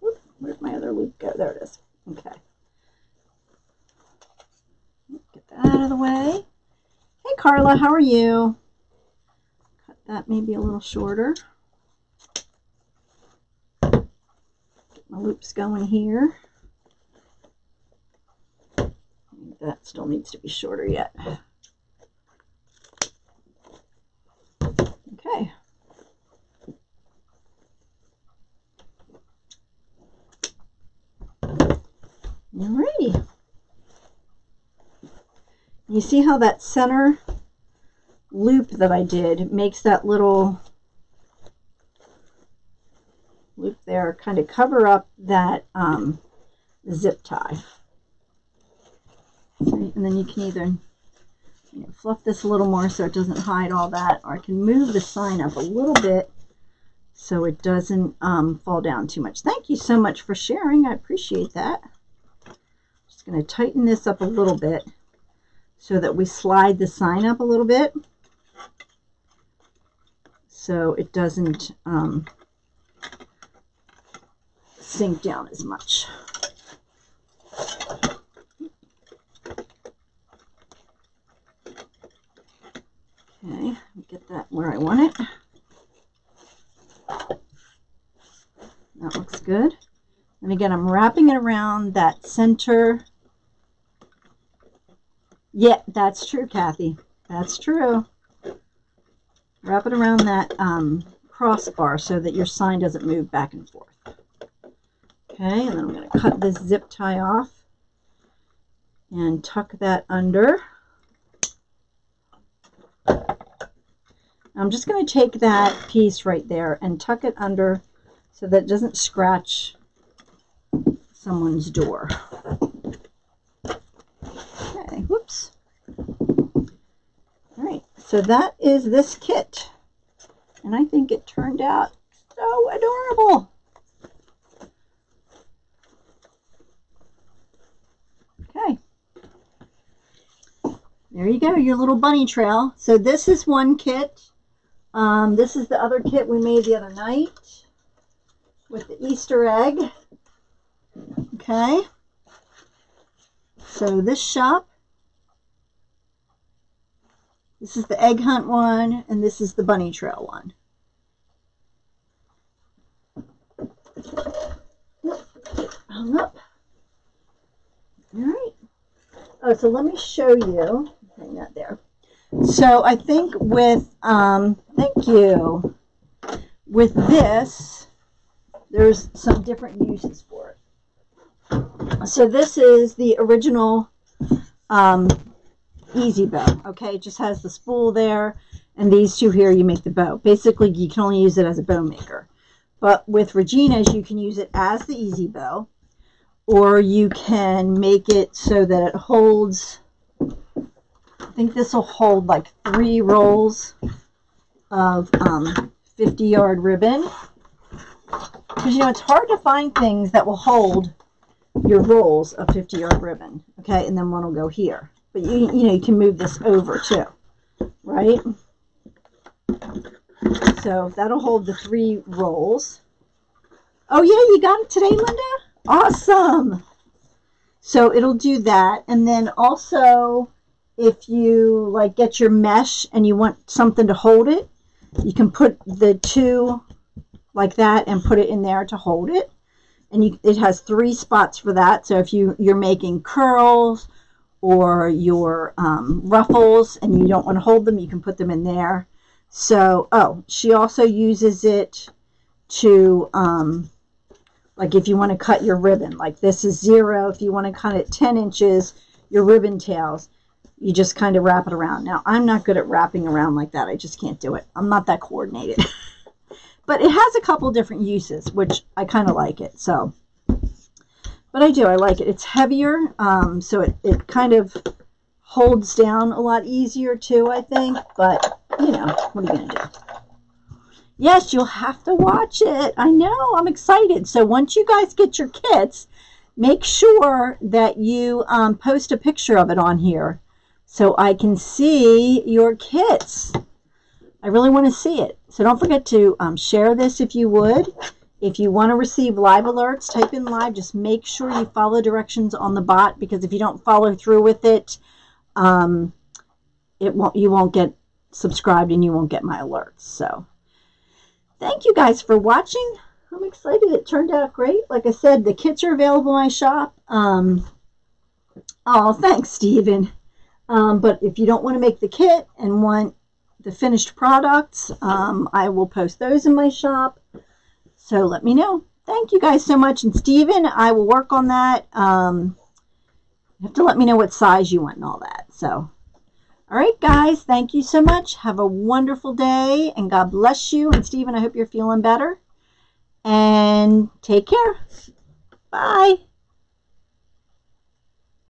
whoop, where'd my other loop go? There it is. Okay. Get that out of the way. Hey, Carla, how are you? Cut that maybe a little shorter. Get my loops going here. that still needs to be shorter yet. Okay. Alrighty. You see how that center loop that I did makes that little loop there kind of cover up that um, zip tie. And then you can either you know, fluff this a little more so it doesn't hide all that, or I can move the sign up a little bit so it doesn't um, fall down too much. Thank you so much for sharing. I appreciate that. Just going to tighten this up a little bit so that we slide the sign up a little bit so it doesn't um, sink down as much. Okay, get that where I want it. That looks good. And again, I'm wrapping it around that center. Yeah, that's true, Kathy. That's true. Wrap it around that um, crossbar so that your sign doesn't move back and forth. Okay, and then I'm going to cut this zip tie off and tuck that under. I'm just going to take that piece right there and tuck it under so that it doesn't scratch someone's door. Whoops. All right, so that is this kit. And I think it turned out so adorable. Okay. There you go, your little bunny trail. So this is one kit. Um, this is the other kit we made the other night with the Easter egg. Okay. So this shop, this is the egg hunt one, and this is the bunny trail one. Hung up. All right. Oh, so let me show you. Hang that there. So I think with, um, thank you, with this, there's some different uses for it. So this is the original um, easy bow, okay? It just has the spool there, and these two here, you make the bow. Basically, you can only use it as a bow maker. But with Regina's, you can use it as the easy bow, or you can make it so that it holds I think this will hold like three rolls of um, 50 yard ribbon. Because, you know, it's hard to find things that will hold your rolls of 50 yard ribbon. Okay, and then one will go here. But, you, you know, you can move this over too, right? So that'll hold the three rolls. Oh, yeah, you got it today, Linda? Awesome. So it'll do that. And then also if you like get your mesh and you want something to hold it, you can put the two like that and put it in there to hold it. And you, it has three spots for that. So if you, you're making curls or your um, ruffles and you don't want to hold them, you can put them in there. So, oh, she also uses it to, um, like if you want to cut your ribbon, like this is zero. If you want to cut it 10 inches, your ribbon tails you just kind of wrap it around. Now, I'm not good at wrapping around like that. I just can't do it. I'm not that coordinated. (laughs) but it has a couple different uses, which I kind of like it. So, But I do. I like it. It's heavier, um, so it, it kind of holds down a lot easier too, I think. But, you know, what are you going to do? Yes, you'll have to watch it. I know. I'm excited. So once you guys get your kits, make sure that you um, post a picture of it on here so I can see your kits. I really want to see it. So don't forget to um, share this if you would. If you want to receive live alerts, type in live. Just make sure you follow directions on the bot because if you don't follow through with it, um, it won't. You won't get subscribed and you won't get my alerts. So thank you guys for watching. I'm excited. It turned out great. Like I said, the kits are available in my shop. Um, oh, thanks, Stephen. Um, but if you don't want to make the kit and want the finished products, um, I will post those in my shop. So let me know. Thank you guys so much. And Stephen, I will work on that. Um, you have to let me know what size you want and all that. So all right, guys, thank you so much. Have a wonderful day, and God bless you. And Stephen, I hope you're feeling better. And take care. Bye.